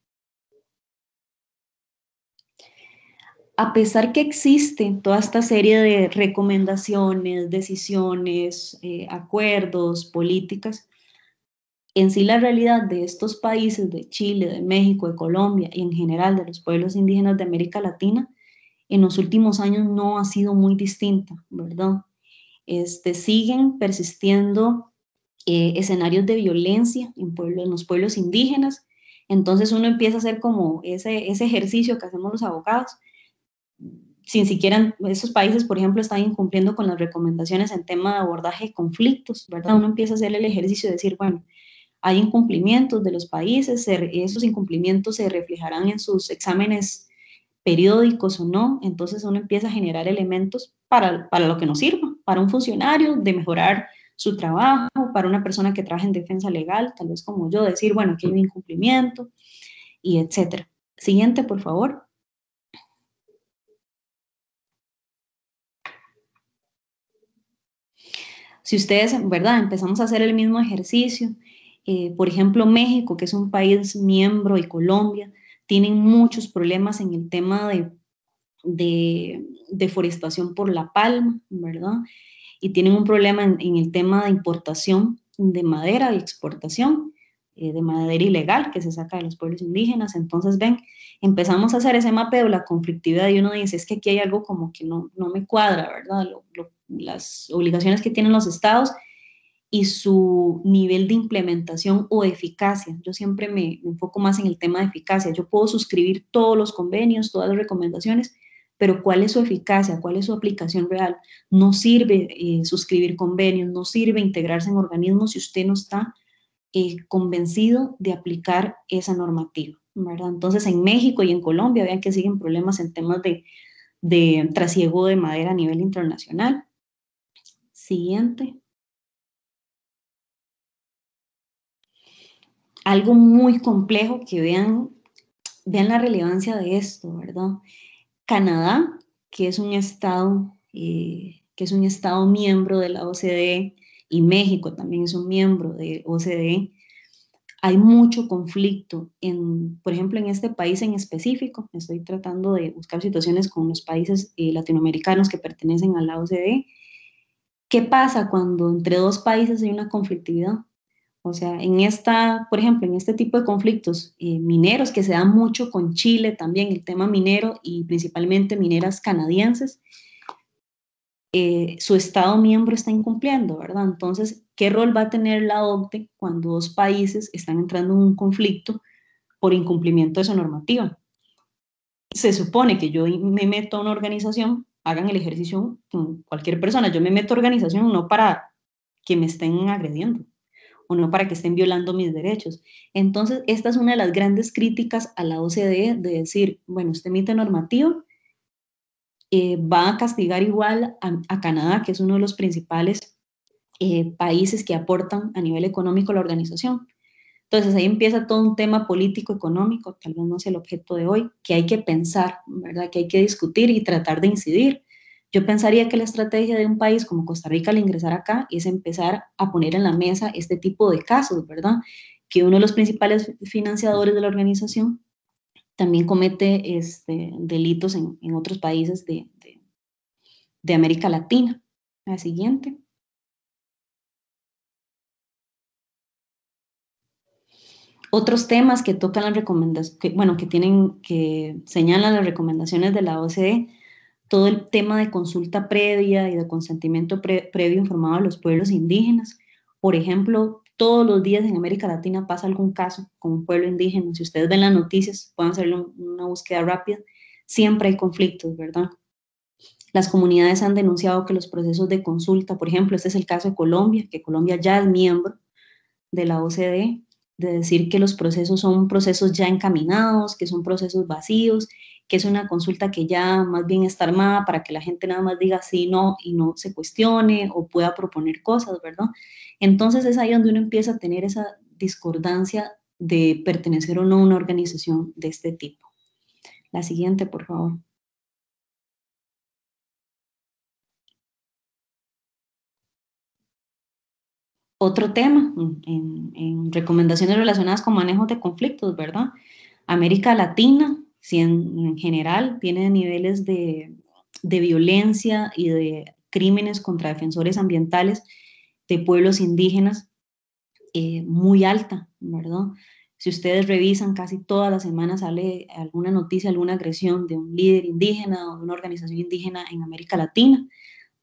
A pesar que existe toda esta serie de recomendaciones, decisiones, eh, acuerdos, políticas, en sí la realidad de estos países, de Chile, de México, de Colombia y en general de los pueblos indígenas de América Latina, en los últimos años no ha sido muy distinta, ¿verdad? Este, siguen persistiendo eh, escenarios de violencia en, en los pueblos indígenas, entonces uno empieza a hacer como ese, ese ejercicio que hacemos los abogados, sin siquiera esos países, por ejemplo, están incumpliendo con las recomendaciones en tema de abordaje de conflictos, ¿verdad? Uno empieza a hacer el ejercicio de decir, bueno, hay incumplimientos de los países, esos incumplimientos se reflejarán en sus exámenes periódicos o no, entonces uno empieza a generar elementos para, para lo que nos sirva, para un funcionario de mejorar su trabajo, para una persona que trabaja en defensa legal, tal vez como yo, decir, bueno, aquí hay un incumplimiento y etcétera. Siguiente, por favor. Si ustedes, ¿verdad? Empezamos a hacer el mismo ejercicio. Eh, por ejemplo, México, que es un país miembro, y Colombia, tienen muchos problemas en el tema de, deforestación por la palma, ¿verdad? Y tienen un problema en, el tema de importación de madera y exportación eh, de madera ilegal que se saca de los pueblos indígenas. Entonces, ven, empezamos a hacer ese mapeo de la conflictividad y uno dice, es que aquí hay algo como que no, no me cuadra, ¿verdad? las obligaciones que tienen los estados y su nivel de implementación o eficacia. Yo siempre me, enfoco más en el tema de eficacia. Yo puedo suscribir todos los convenios, todas las recomendaciones, pero ¿cuál es su eficacia? ¿Cuál es su aplicación real? No sirve eh, suscribir convenios, no sirve integrarse en organismos si usted no está eh, convencido de aplicar esa normativa. ¿verdad? Entonces, en México y en Colombia, vean que siguen problemas en temas de, de trasiego de madera a nivel internacional. Siguiente. Algo muy complejo, que vean, vean la relevancia de esto, ¿verdad? Canadá, que es un estado, eh, que es un estado miembro de la OCDE, y México también es un miembro de OCDE, hay mucho conflicto, en, por ejemplo, en este país en específico, estoy tratando de buscar situaciones con los países eh, latinoamericanos que pertenecen a la OCDE. ¿Qué pasa cuando entre dos países hay una conflictividad? O sea, en esta, por ejemplo, en este tipo de conflictos eh, mineros que se dan mucho con Chile también, el tema minero y principalmente mineras canadienses, eh, su Estado miembro está incumpliendo, ¿verdad? Entonces, ¿qué rol va a tener la OCDE cuando dos países están entrando en un conflicto por incumplimiento de su normativa? Se supone que yo me meto a una organización, hagan el ejercicio con cualquier persona, yo me meto a organización no para que me estén agrediendo, o no para que estén violando mis derechos. Entonces, esta es una de las grandes críticas a la OCDE de decir, bueno, usted emite normativo, eh, va a castigar igual a, Canadá, que es uno de los principales eh, países que aportan a nivel económico a la organización. Entonces ahí empieza todo un tema político, económico, tal vez no sea el objeto de hoy, que hay que pensar, ¿verdad? Que hay que discutir y tratar de incidir. Yo pensaría que la estrategia de un país como Costa Rica al ingresar acá es empezar a poner en la mesa este tipo de casos, ¿verdad? Que uno de los principales financiadores de la organización también comete este, delitos en, otros países de, América Latina. La siguiente. Otros temas que tocan las recomendaciones, bueno, que tienen, que señalan las recomendaciones de la OCDE todo el tema de consulta previa y de consentimiento previo informado a los pueblos indígenas. Por ejemplo, todos los días en América Latina pasa algún caso con un pueblo indígena. Si ustedes ven las noticias, pueden hacer una búsqueda rápida. Siempre hay conflictos, ¿verdad? Las comunidades han denunciado que los procesos de consulta, por ejemplo, este es el caso de Colombia, que Colombia ya es miembro de la OCDE, de decir que los procesos son procesos ya encaminados, que son procesos vacíos que es una consulta que ya más bien está armada para que la gente nada más diga sí, no y no se cuestione o pueda proponer cosas, ¿verdad? Entonces es ahí donde uno empieza a tener esa discordancia de pertenecer o no a una organización de este tipo. La siguiente, por favor. Otro tema en, en recomendaciones relacionadas con manejos de conflictos, ¿verdad? América Latina, si en, general tiene niveles de, violencia y de crímenes contra defensores ambientales de pueblos indígenas eh, muy alta, ¿verdad? Si ustedes revisan, casi todas las semanas sale alguna noticia, alguna agresión de un líder indígena o de una organización indígena en América Latina,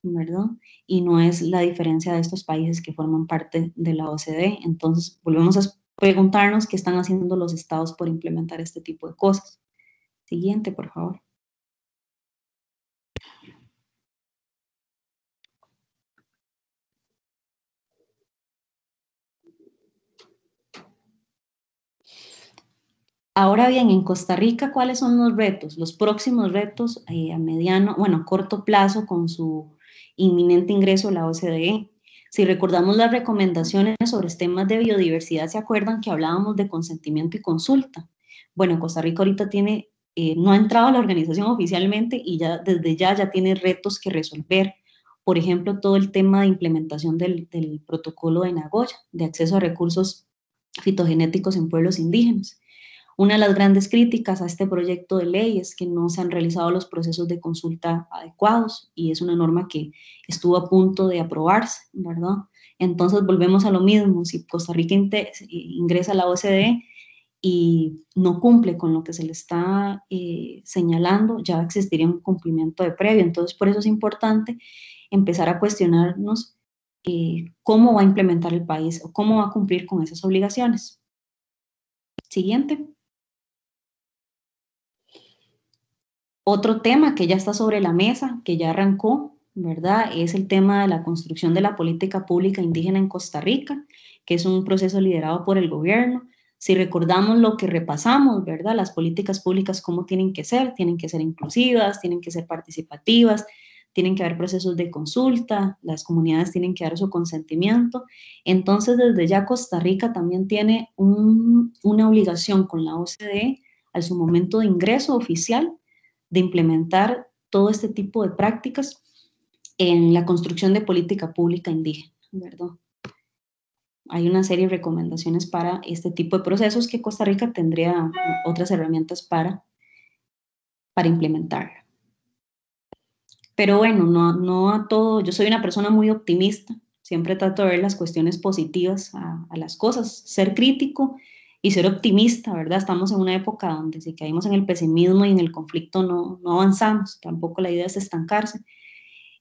¿verdad? Y no es la diferencia de estos países que forman parte de la OCDE. Entonces, volvemos a preguntarnos qué están haciendo los estados por implementar este tipo de cosas. Siguiente, por favor. Ahora bien, en Costa Rica, ¿cuáles son los retos? Los próximos retos eh, a mediano, bueno, a corto plazo con su inminente ingreso a la OCDE. Si recordamos las recomendaciones sobre temas de biodiversidad, ¿se acuerdan que hablábamos de consentimiento y consulta? Bueno, Costa Rica ahorita tiene, eh, no ha entrado a la organización oficialmente y ya desde ya ya tiene retos que resolver. Por ejemplo, todo el tema de implementación del, del protocolo de Nagoya, de acceso a recursos fitogenéticos en pueblos indígenas. Una de las grandes críticas a este proyecto de ley es que no se han realizado los procesos de consulta adecuados y es una norma que estuvo a punto de aprobarse, ¿verdad? Entonces volvemos a lo mismo, si Costa Rica ingresa a la OCDE y no cumple con lo que se le está eh, señalando, ya existiría un cumplimiento de previo. Entonces por eso es importante empezar a cuestionarnos eh, cómo va a implementar el país o cómo va a cumplir con esas obligaciones. Siguiente. Otro tema que ya está sobre la mesa, que ya arrancó, ¿verdad? Es el tema de la construcción de la política pública indígena en Costa Rica, que es un proceso liderado por el gobierno. Si recordamos lo que repasamos, ¿verdad? Las políticas públicas, ¿cómo tienen que ser? Tienen que ser inclusivas, tienen que ser participativas, tienen que haber procesos de consulta, las comunidades tienen que dar su consentimiento. Entonces, desde ya Costa Rica también tiene una obligación con la OCDE al su momento de ingreso oficial de implementar todo este tipo de prácticas en la construcción de política pública indígena, ¿verdad? Hay una serie de recomendaciones para este tipo de procesos que Costa Rica tendría otras herramientas para, para implementar. Pero bueno, no, no a todo, yo soy una persona muy optimista, siempre trato de ver las cuestiones positivas a, a las cosas, ser crítico y ser optimista, ¿verdad? Estamos en una época donde si caímos en el pesimismo y en el conflicto no, no avanzamos, tampoco la idea es estancarse.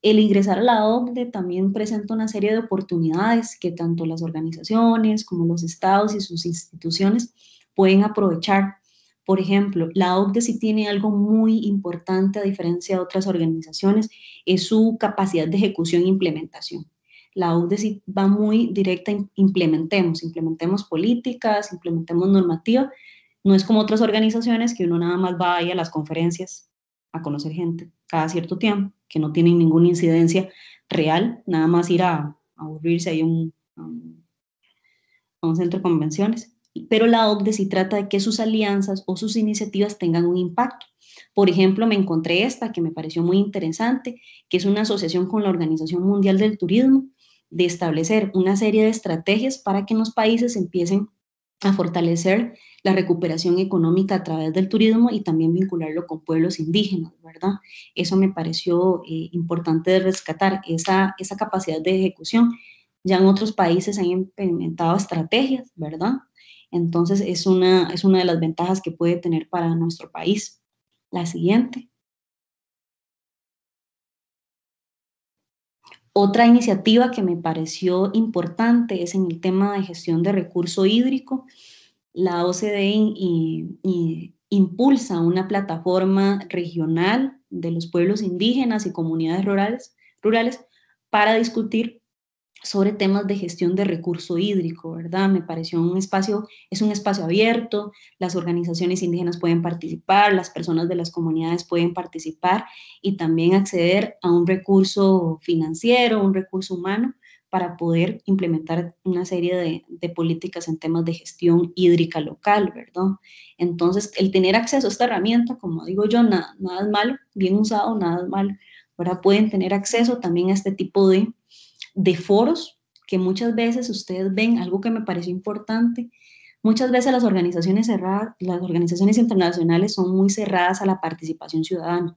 El ingresar a la OCDE también presenta una serie de oportunidades que tanto las organizaciones como los estados y sus instituciones pueden aprovechar. Por ejemplo, la OCDE sí tiene algo muy importante a diferencia de otras organizaciones, es su capacidad de ejecución e implementación la UDESI va muy directa, implementemos, implementemos políticas, implementemos normativa. No es como otras organizaciones que uno nada más va ahí a las conferencias a conocer gente cada cierto tiempo, que no tienen ninguna incidencia real, nada más ir a, aburrirse ahí un, a un, centro de convenciones. Pero la OCDE sí trata de que sus alianzas o sus iniciativas tengan un impacto. Por ejemplo, me encontré esta que me pareció muy interesante, que es una asociación con la Organización Mundial del Turismo, de establecer una serie de estrategias para que los países empiecen a fortalecer la recuperación económica a través del turismo y también vincularlo con pueblos indígenas, ¿verdad? Eso me pareció eh, importante de rescatar, esa, esa capacidad de ejecución. Ya en otros países han implementado estrategias, ¿verdad? Entonces es una, es una de las ventajas que puede tener para nuestro país. La siguiente. Otra iniciativa que me pareció importante es en el tema de gestión de recurso hídrico. La OCDE impulsa una plataforma regional de los pueblos indígenas y comunidades rurales, rurales para discutir sobre temas de gestión de recurso hídrico, ¿verdad? Me pareció un espacio, es un espacio abierto, las organizaciones indígenas pueden participar, las personas de las comunidades pueden participar y también acceder a un recurso financiero, un recurso humano para poder implementar una serie de, de políticas en temas de gestión hídrica local, ¿verdad? Entonces, el tener acceso a esta herramienta, como digo yo, nada, nada es malo, bien usado, nada es malo, ¿verdad? Pueden tener acceso también a este tipo de de foros que muchas veces ustedes ven algo que me pareció importante. Muchas veces las organizaciones cerradas, las organizaciones internacionales son muy cerradas a la participación ciudadana.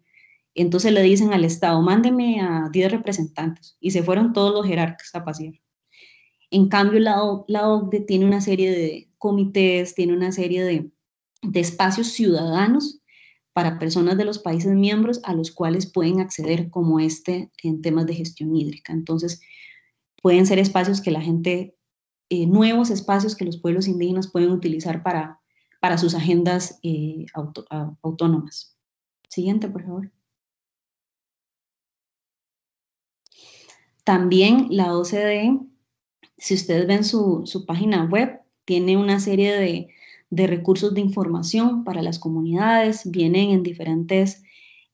Entonces le dicen al Estado, mándeme a 10 representantes. Y se fueron todos los jerarcas a pasear. En cambio, la, la OCDE tiene una serie de comités, tiene una serie de, de espacios ciudadanos para personas de los países miembros a los cuales pueden acceder como este en temas de gestión hídrica. Entonces, pueden ser espacios que la gente, eh, nuevos espacios que los pueblos indígenas pueden utilizar para, para sus agendas eh, autónomas. Siguiente, por favor. También la OCDE, si ustedes ven su, su página web, tiene una serie de, de recursos de información para las comunidades, vienen en diferentes,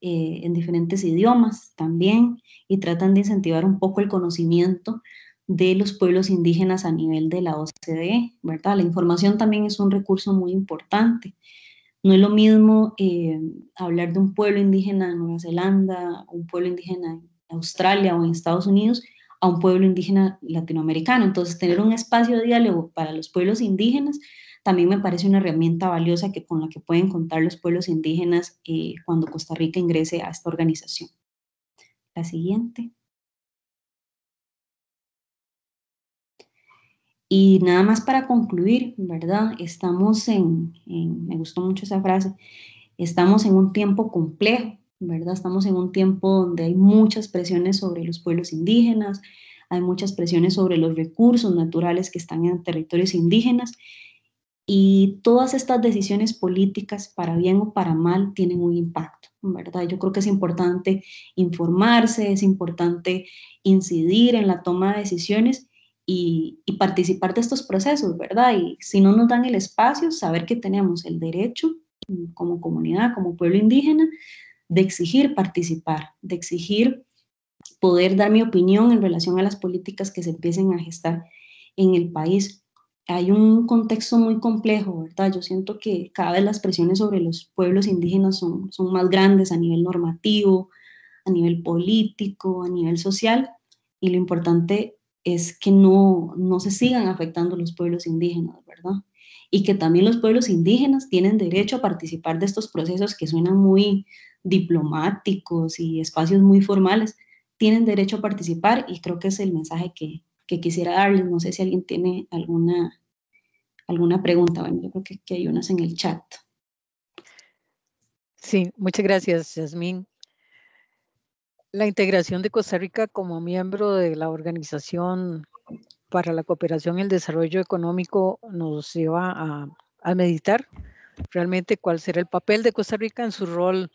eh, en diferentes idiomas también y tratan de incentivar un poco el conocimiento de los pueblos indígenas a nivel de la OCDE, ¿verdad? La información también es un recurso muy importante. No es lo mismo eh, hablar de un pueblo indígena en Nueva Zelanda, un pueblo indígena en Australia o en Estados Unidos, a un pueblo indígena latinoamericano. Entonces, tener un espacio de diálogo para los pueblos indígenas también me parece una herramienta valiosa que, con la que pueden contar los pueblos indígenas eh, cuando Costa Rica ingrese a esta organización. La siguiente. Y nada más para concluir, ¿verdad? Estamos en, me gustó mucho esa frase, estamos en un tiempo complejo, ¿verdad? Estamos en un tiempo donde hay muchas presiones sobre los pueblos indígenas, hay muchas presiones sobre los recursos naturales que están en territorios indígenas y todas estas decisiones políticas, para bien o para mal, tienen un impacto, ¿verdad? Yo creo que es importante informarse, es importante incidir en la toma de decisiones y, participar de estos procesos, ¿verdad? Y si no nos dan el espacio, saber que tenemos el derecho como comunidad, como pueblo indígena, de exigir participar, de exigir poder dar mi opinión en relación a las políticas que se empiecen a gestar en el país hay un contexto muy complejo, ¿verdad? Yo siento que cada vez las presiones sobre los pueblos indígenas son, son más grandes a nivel normativo, a nivel político, a nivel social, y lo importante es que no, no se sigan afectando los pueblos indígenas, ¿verdad? Y que también los pueblos indígenas tienen derecho a participar de estos procesos que suenan muy diplomáticos y espacios muy formales, tienen derecho a participar y creo que es el mensaje que, que quisiera darles. No sé si alguien tiene alguna, alguna pregunta. Bueno, yo creo que, que hay unas en el chat. Sí, muchas gracias, Yasmín. La integración de Costa Rica como miembro de la Organización para la Cooperación y el Desarrollo Económico nos lleva a, a meditar realmente cuál será el papel de Costa Rica en su rol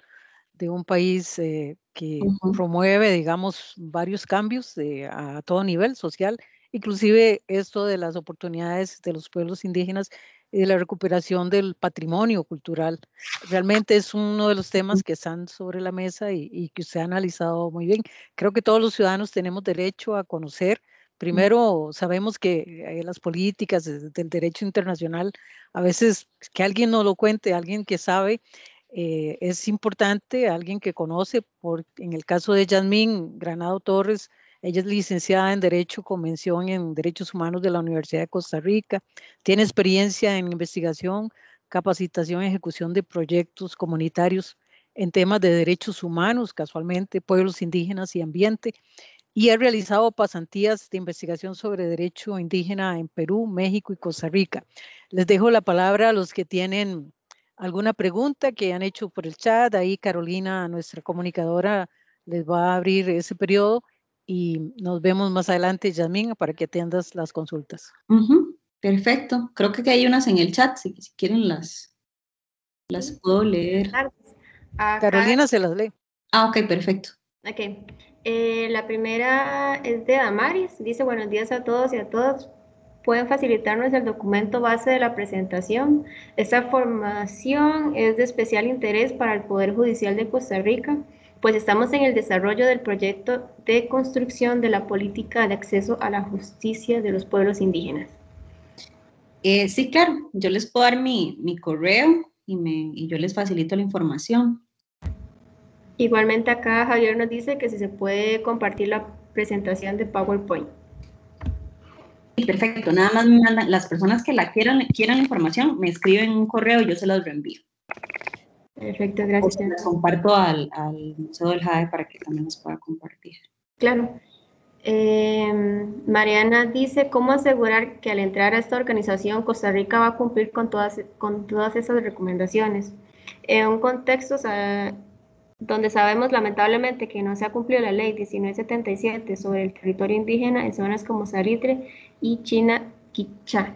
de un país eh, que promueve, digamos, varios cambios a todo nivel social, inclusive esto de las oportunidades de los pueblos indígenas y de la recuperación del patrimonio cultural. Realmente es uno de los temas que están sobre la mesa y, que usted ha analizado muy bien. Creo que todos los ciudadanos tenemos derecho a conocer. Primero, sabemos que eh, las políticas del derecho internacional, a veces que alguien no lo cuente, alguien que sabe, eh, es importante, alguien que conoce, por, en el caso de Yasmín Granado Torres, ella es licenciada en Derecho, Convención en Derechos Humanos de la Universidad de Costa Rica, tiene experiencia en investigación, capacitación y ejecución de proyectos comunitarios en temas de derechos humanos, casualmente, pueblos indígenas y ambiente, y ha realizado pasantías de investigación sobre derecho indígena en Perú, México y Costa Rica. Les dejo la palabra a los que tienen alguna pregunta que han hecho por el chat. Ahí Carolina, nuestra comunicadora, les va a abrir ese periodo y nos vemos más adelante, Yasmín, para que atiendas las consultas. Perfecto. Creo que hay unas en el chat, si, quieren las, las puedo leer. Carolina se las lee. Ah, ok, perfecto. Ok. Eh, la primera es de Damaris. Dice, buenos días a todos y a todas pueden facilitarnos el documento base de la presentación. Esta formación es de especial interés para el Poder Judicial de Costa Rica, pues estamos en el desarrollo del proyecto de construcción de la política de acceso a la justicia de los pueblos indígenas. Eh, sí, claro, yo les puedo dar mi, correo y, me, y yo les facilito la información. Igualmente acá Javier nos dice que si se puede compartir la presentación de PowerPoint. perfecto. Nada más me mandan, las personas que la quieran, quieran la información, me escriben un correo y yo se las reenvío. Perfecto, gracias. las comparto al, al Museo del JADE para que también nos pueda compartir. Claro. Eh, Mariana dice, ¿cómo asegurar que al entrar a esta organización Costa Rica va a cumplir con todas, con todas esas recomendaciones? En un contexto donde sabemos lamentablemente que no se ha cumplido la ley 1977 sobre el territorio indígena en zonas como Salitre y China Quichá.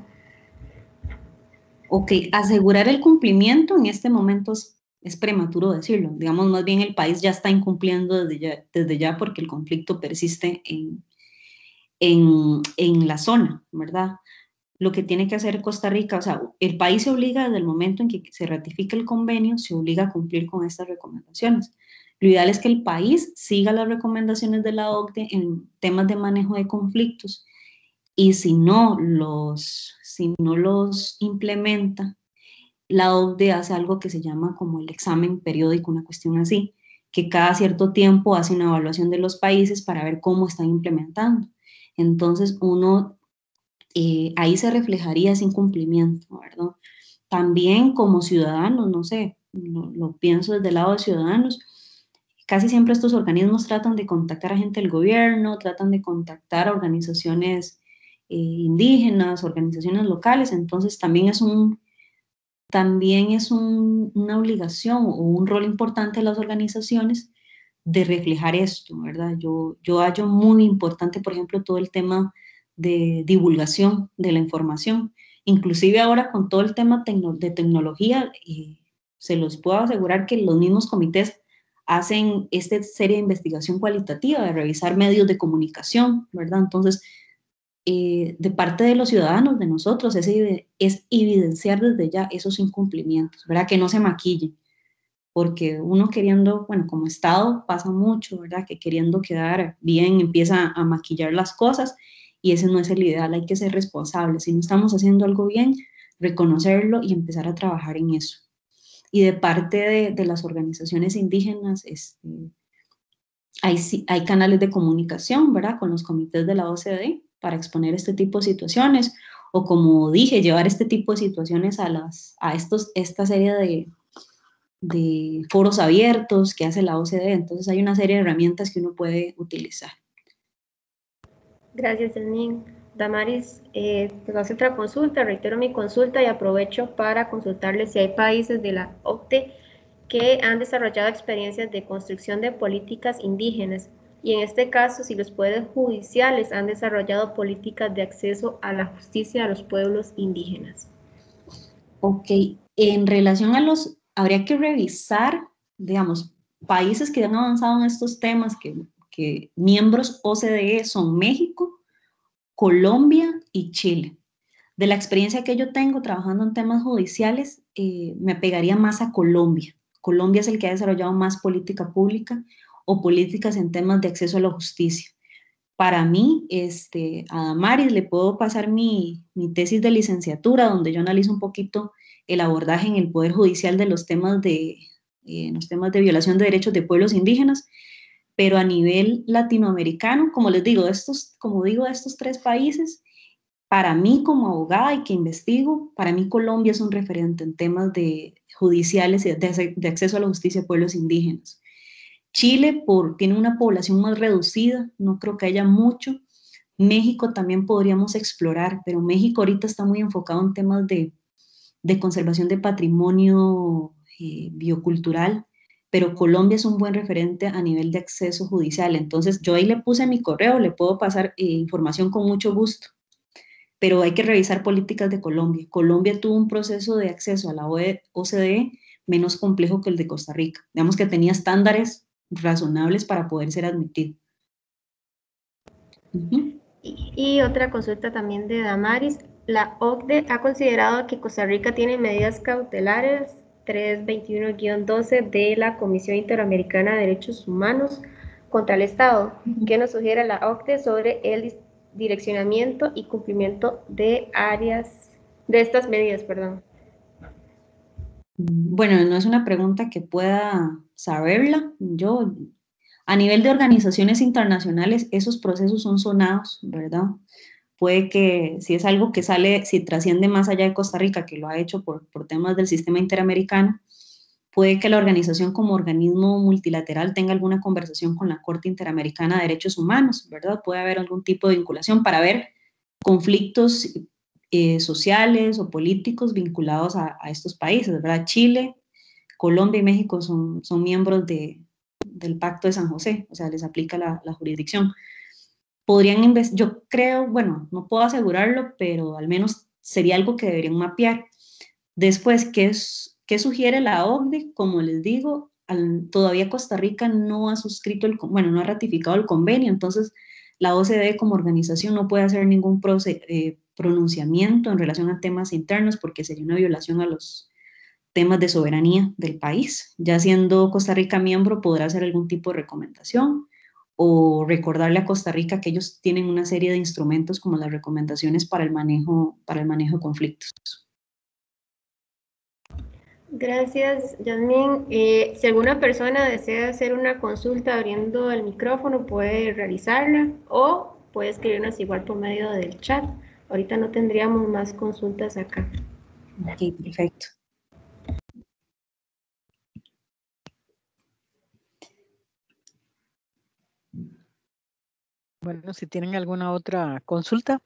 Ok, asegurar el cumplimiento en este momento es, prematuro decirlo. Digamos, más bien el país ya está incumpliendo desde ya, desde ya porque el conflicto persiste en, en, en la zona, ¿verdad? lo que tiene que hacer Costa Rica, o sea, el país se obliga desde el momento en que se ratifica el convenio, se obliga a cumplir con estas recomendaciones. Lo ideal es que el país siga las recomendaciones de la OCDE en temas de manejo de conflictos y si no los, si no los implementa, la OCDE hace algo que se llama como el examen periódico, una cuestión así, que cada cierto tiempo hace una evaluación de los países para ver cómo están implementando. Entonces, uno eh, ahí se reflejaría ese incumplimiento, ¿verdad? También como ciudadanos, no sé, lo, pienso desde el lado de ciudadanos, casi siempre estos organismos tratan de contactar a gente del gobierno, tratan de contactar a organizaciones eh, indígenas, organizaciones locales, entonces también es un también es una obligación o un rol importante de las organizaciones de reflejar esto, ¿verdad? Yo, yo hallo muy importante, por ejemplo, todo el tema de divulgación de la información. Inclusive ahora con todo el tema de tecnología, se los puedo asegurar que los mismos comités hacen esta serie de investigación cualitativa, de revisar medios de comunicación, ¿verdad? Entonces, eh, de parte de los ciudadanos, de nosotros, es, es evidenciar desde ya esos incumplimientos, ¿verdad? Que no se maquillen, porque uno queriendo, bueno, como Estado pasa mucho, ¿verdad? Que queriendo quedar bien empieza a maquillar las cosas y ese no es el ideal, hay que ser responsable. Si no estamos haciendo algo bien, reconocerlo y empezar a trabajar en eso. Y de parte de, las organizaciones indígenas, este, hay, hay canales de comunicación, ¿verdad? Con los comités de la OCDE para exponer este tipo de situaciones o como dije, llevar este tipo de situaciones a, las, a estos, esta serie de, de foros abiertos que hace la OCDE. Entonces hay una serie de herramientas que uno puede utilizar. Gracias, Janine. Damaris, eh, pues hace otra consulta, reitero mi consulta y aprovecho para consultarle si hay países de la OCTE que han desarrollado experiencias de construcción de políticas indígenas y en este caso si los poderes judiciales han desarrollado políticas de acceso a la justicia a los pueblos indígenas. Ok, en relación a los, habría que revisar, digamos, países que han avanzado en estos temas, que que miembros OCDE son México, Colombia y Chile. De la experiencia que yo tengo trabajando en temas judiciales, eh, me pegaría más a Colombia. Colombia es el que ha desarrollado más política pública o políticas en temas de acceso a la justicia. Para mí, este, a Damaris le puedo pasar mi, mi tesis de licenciatura, donde yo analizo un poquito el abordaje en el Poder Judicial de los temas de, eh, los temas de violación de derechos de pueblos indígenas pero a nivel latinoamericano, como les digo, estos, como digo, estos tres países, para mí como abogada y que investigo, para mí Colombia es un referente en temas de judiciales y de, acceso a la justicia de pueblos indígenas. Chile por, tiene una población más reducida, no creo que haya mucho. México también podríamos explorar, pero México ahorita está muy enfocado en temas de, conservación de patrimonio eh, biocultural pero Colombia es un buen referente a nivel de acceso judicial. Entonces, yo ahí le puse mi correo, le puedo pasar eh, información con mucho gusto, pero hay que revisar políticas de Colombia. Colombia tuvo un proceso de acceso a la OCDE menos complejo que el de Costa Rica. Digamos que tenía estándares razonables para poder ser admitido. y otra consulta también de Damaris. La OCDE ha considerado que Costa Rica tiene medidas cautelares 321-12 de la Comisión Interamericana de Derechos Humanos contra el Estado, que nos sugiere la OCDE sobre el direccionamiento y cumplimiento de áreas, de estas medidas, perdón. Bueno, no es una pregunta que pueda saberla. Yo, a nivel de organizaciones internacionales, esos procesos son sonados, ¿verdad? puede que si es algo que sale, si trasciende más allá de Costa Rica, que lo ha hecho por, por temas del sistema interamericano, puede que la organización como organismo multilateral tenga alguna conversación con la Corte Interamericana de Derechos Humanos, ¿verdad? Puede haber algún tipo de vinculación para ver conflictos eh, sociales o políticos vinculados a, estos países, ¿verdad? Chile, Colombia y México son, son miembros de, del Pacto de San José, o sea, les aplica la, la jurisdicción. Podrían, yo creo, bueno, no puedo asegurarlo, pero al menos sería algo que deberían mapear. Después, ¿qué es ¿Qué sugiere la OCDE? Como les digo, todavía Costa Rica no ha suscrito, el, bueno, no ha ratificado el convenio, entonces la OCDE como organización no puede hacer ningún eh, pronunciamiento en relación a temas internos porque sería una violación a los temas de soberanía del país. Ya siendo Costa Rica miembro, podrá hacer algún tipo de recomendación o recordarle a Costa Rica que ellos tienen una serie de instrumentos como las recomendaciones para el manejo, para el manejo de conflictos. Gracias, Yasmin. Eh, si alguna persona desea hacer una consulta abriendo el micrófono, puede realizarla o puede escribirnos igual por medio del chat. Ahorita no tendríamos más consultas acá. Ok, perfecto. Bueno, si tienen alguna otra consulta.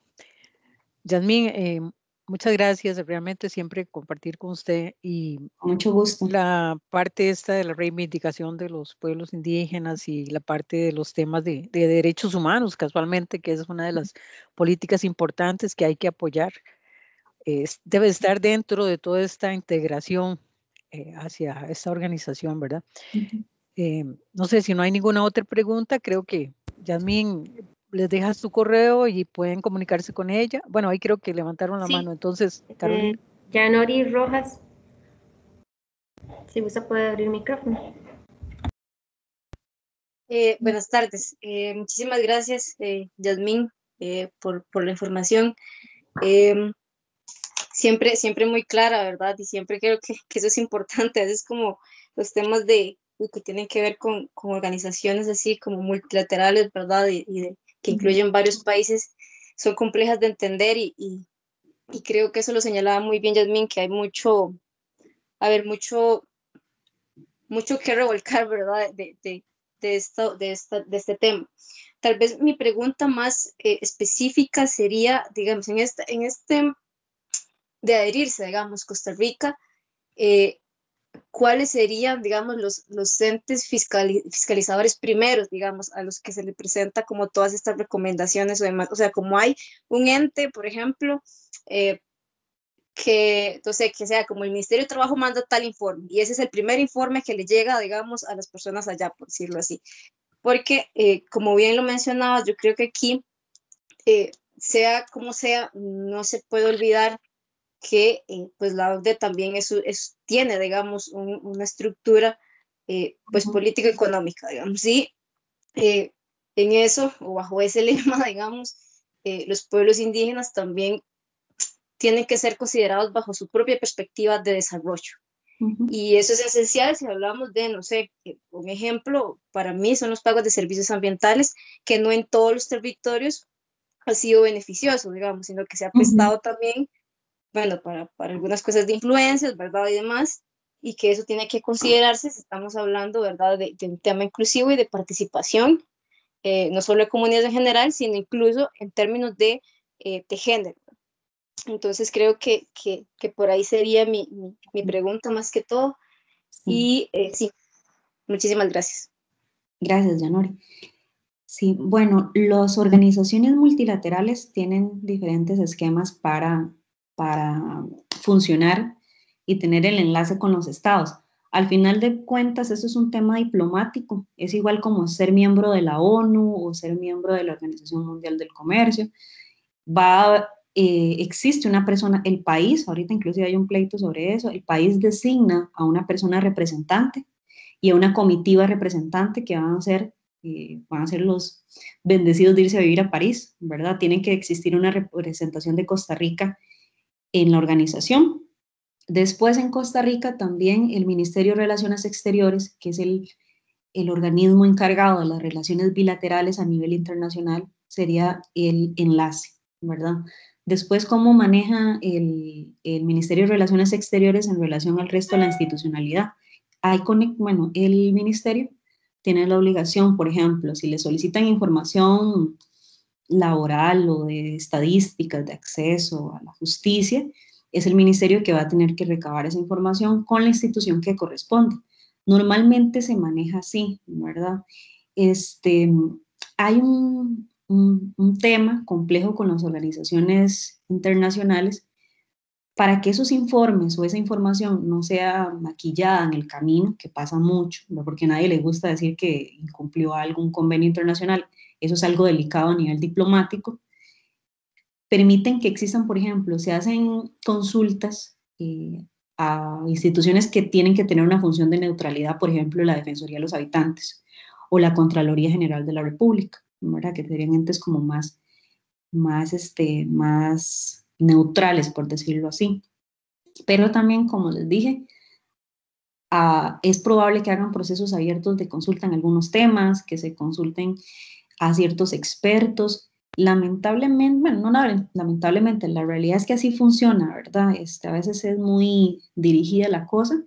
Yasmin, eh, Muchas gracias, realmente siempre compartir con usted y mucho gusto. La parte esta de la reivindicación de los pueblos indígenas y la parte de los temas de, derechos humanos, casualmente, que es una de las políticas importantes que hay que apoyar, debe estar dentro de toda esta integración eh, hacia esta organización, ¿verdad? Eh, no sé si no hay ninguna otra pregunta, creo que Yasmin les dejas su correo y pueden comunicarse con ella. Bueno, ahí creo que levantaron la mano, entonces, eh, Carolina. Janori Rojas. Si gusta puede abrir el micrófono. Eh, buenas tardes. Eh, muchísimas gracias, Yasmín, por, por, la información. Em, siempre, siempre muy clara, ¿verdad? Y siempre creo que, que eso es importante. Es como los temas de, que tienen que ver con, con organizaciones así como multilaterales, ¿verdad? Y, y de, que incluyen varios países, son complejas de entender y, y, creo que eso lo señalaba muy bien Yasmin, que hay mucho, a ver, mucho, mucho que revolcar, ¿verdad? De, de, de, esto, de, esta, de este tema. Tal vez mi pregunta más eh, específica sería, digamos, en este, en este de adherirse, digamos, Costa Rica, eh, cuáles serían, digamos, los, los entes fiscalizadores primeros, digamos, a los que se le presenta como todas estas recomendaciones o demás. O sea, como hay un ente, por ejemplo, eh, que, entonces, que sea como el Ministerio de Trabajo manda tal informe y ese es el primer informe que le llega, digamos, a las personas allá, por decirlo así. Porque, eh, como bien lo mencionabas, yo creo que aquí, eh, sea como sea, no se puede olvidar que eh, pues la OCDE también es, tiene, digamos, una estructura eh, pues política económica, digamos, sí, eh, en eso o bajo ese lema, digamos, los pueblos indígenas también tienen que ser considerados bajo su propia perspectiva de desarrollo. Y eso es esencial si hablamos de, no sé, un ejemplo para mí son los pagos de servicios ambientales, que no en todos los territorios ha sido beneficioso, digamos, sino que se ha prestado también bueno, para, para algunas cosas de influencias, ¿verdad? Y demás, y que eso tiene que considerarse si estamos hablando, ¿verdad?, de, un tema inclusivo y de participación, eh, no solo de comunidades en general, sino incluso en términos de, eh, de género. Entonces creo que, que, que por ahí sería mi, mi, pregunta más que todo. Y eh, sí, muchísimas gracias. Gracias, Janori. Sí, bueno, las organizaciones multilaterales tienen diferentes esquemas para para funcionar y tener el enlace con los estados. Al final de cuentas, eso es un tema diplomático. Es igual como ser miembro de la ONU o ser miembro de la Organización Mundial del Comercio. Va, eh, existe una persona, el país, ahorita inclusive hay un pleito sobre eso, el país designa a una persona representante y a una comitiva representante que van a ser, eh, van a ser los bendecidos de irse a vivir a París, ¿verdad? Tiene que existir una representación de Costa Rica en la organización. Después en Costa Rica también el Ministerio de Relaciones Exteriores, que es el, el organismo encargado de las relaciones bilaterales a nivel internacional, sería el enlace, ¿verdad? Después, cómo maneja el, el, Ministerio de Relaciones Exteriores en relación al resto de la institucionalidad. Hay, bueno, el ministerio tiene la obligación, por ejemplo, si le solicitan información laboral o de estadísticas de acceso a la justicia, es el ministerio que va a tener que recabar esa información con la institución que corresponde. Normalmente se maneja así, ¿verdad? Este, hay un, un, tema complejo con las organizaciones internacionales para que esos informes o esa información no sea maquillada en el camino, que pasa mucho, porque a nadie le gusta decir que incumplió algún convenio internacional, eso es algo delicado a nivel diplomático, permiten que existan, por ejemplo, se hacen consultas eh, a instituciones que tienen que tener una función de neutralidad, por ejemplo, la Defensoría de los Habitantes o la Contraloría General de la República. Que serían entes como más, más, este, más neutrales, por decirlo así. Pero también, como les dije, ah, es probable que hagan procesos abiertos de consulta en algunos temas, que se consulten a ciertos expertos. Lamentablemente, bueno, no lamentablemente, la realidad es que así funciona, ¿verdad? Este, a veces es muy dirigida la cosa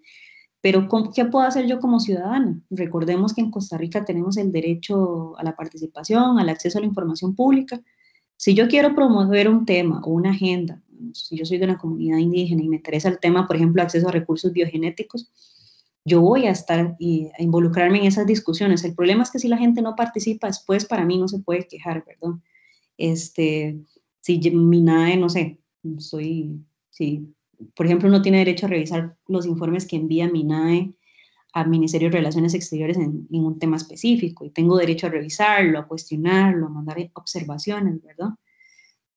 pero ¿qué puedo hacer yo como ciudadana? Recordemos que en Costa Rica tenemos el derecho a la participación, al acceso a la información pública. Si yo quiero promover un tema o una agenda, si yo soy de una comunidad indígena y me interesa el tema, por ejemplo, acceso a recursos biogenéticos, yo voy a estar y a involucrarme en esas discusiones. El problema es que si la gente no participa después, para mí no se puede quejar, ¿verdad? Este, si mi NAE, no sé, soy, si por ejemplo, uno tiene derecho a revisar los informes que envía MINAE al Ministerio de Relaciones Exteriores en, un tema específico y tengo derecho a revisarlo, a cuestionarlo, a mandar observaciones, ¿verdad?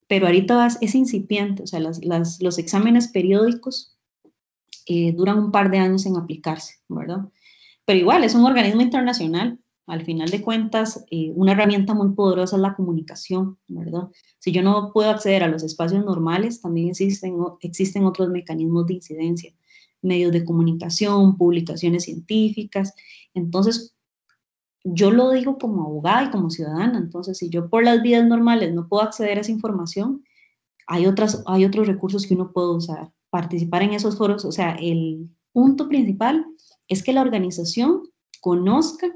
Pero ahorita es incipiente, o sea, los exámenes periódicos eh, duran un par de años en aplicarse, ¿verdad? Pero igual, es un organismo internacional, al final de cuentas, eh, una herramienta muy poderosa es la comunicación, ¿verdad? Si yo no puedo acceder a los espacios normales, también existen, otros mecanismos de incidencia, medios de comunicación, publicaciones científicas. Entonces, yo lo digo como abogada y como ciudadana. Entonces, si yo por las vías normales no puedo acceder a esa información, hay, hay otros recursos que uno puede usar. Participar en esos foros, o sea, el punto principal es que la organización conozca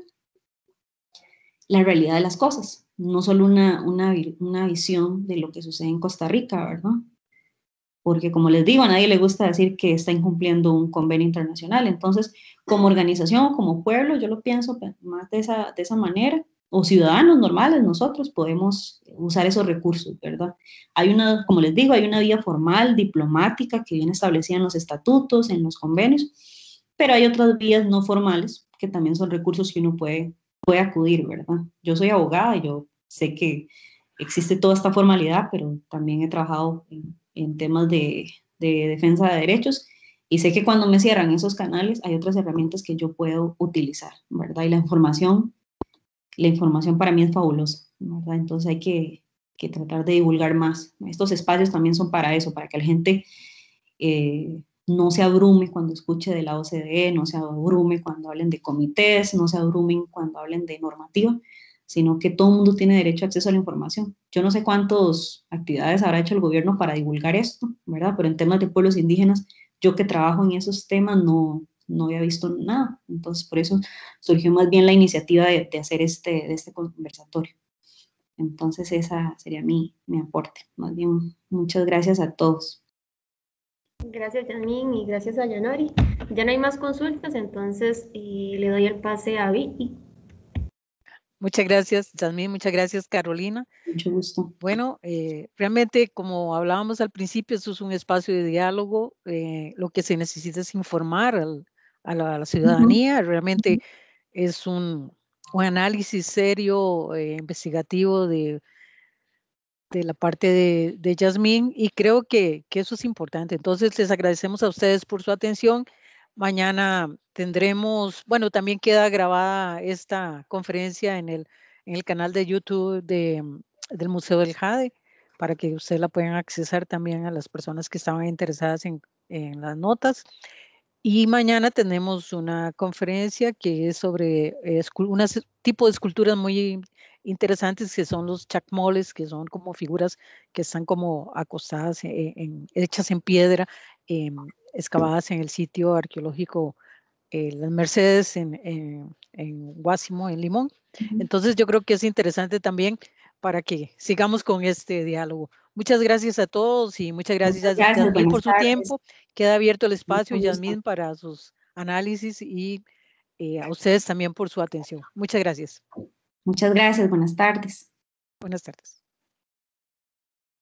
la realidad de las cosas, no solo una, una, una visión de lo que sucede en Costa Rica, ¿verdad? Porque como les digo, a nadie le gusta decir que está incumpliendo un convenio internacional. Entonces, como organización, como pueblo, yo lo pienso más de esa, de esa manera, o ciudadanos normales, nosotros podemos usar esos recursos, ¿verdad? Hay una, como les digo, hay una vía formal, diplomática, que viene establecida en los estatutos, en los convenios, pero hay otras vías no formales, que también son recursos que uno puede puede acudir, ¿verdad? Yo soy abogada yo sé que existe toda esta formalidad, pero también he trabajado en, temas de, de, defensa de derechos y sé que cuando me cierran esos canales hay otras herramientas que yo puedo utilizar, ¿verdad? Y la información, la información para mí es fabulosa, ¿verdad? Entonces hay que, que tratar de divulgar más. Estos espacios también son para eso, para que la gente eh, no se abrume cuando escuche de la OCDE, no se abrume cuando hablen de comités, no se abrumen cuando hablen de normativa, sino que todo el mundo tiene derecho a acceso a la información. Yo no sé cuántas actividades habrá hecho el gobierno para divulgar esto, ¿verdad? Pero en temas de pueblos indígenas, yo que trabajo en esos temas no, no había visto nada. Entonces, por eso surgió más bien la iniciativa de, hacer este, de este conversatorio. Entonces, esa sería mi, mi aporte. Más bien, muchas gracias a todos. Gracias, Janine, y gracias a Yanori. Ya no hay más consultas, entonces eh, le doy el pase a Vicky. Muchas gracias, Jasmine. Muchas gracias, Carolina. Mucho gusto. Bueno, eh, realmente, como hablábamos al principio, esto es un espacio de diálogo. Eh, lo que se necesita es informar a, la, ciudadanía. Realmente es un, un, análisis serio, investigativo de de la parte de, de Yasmín y creo que, que, eso es importante. Entonces, les agradecemos a ustedes por su atención. Mañana tendremos, bueno, también queda grabada esta conferencia en el, en el canal de YouTube de, del Museo del Jade para que ustedes la puedan accesar también a las personas que estaban interesadas en, en las notas. Y mañana tenemos una conferencia que es sobre un tipo de esculturas muy interesantes que son los chacmoles, que son como figuras que están como acostadas, e, en, hechas en piedra, em, excavadas en el sitio arqueológico eh, Las Mercedes en, en, en Guásimo, en Limón. Entonces yo creo que es interesante también para que sigamos con este diálogo. Muchas gracias a todos y muchas gracias, a por su tiempo. Queda abierto el espacio, Yasmín, para sus análisis y eh, a ustedes también por su atención. Muchas gracias. Muchas gracias. Buenas tardes. Buenas tardes.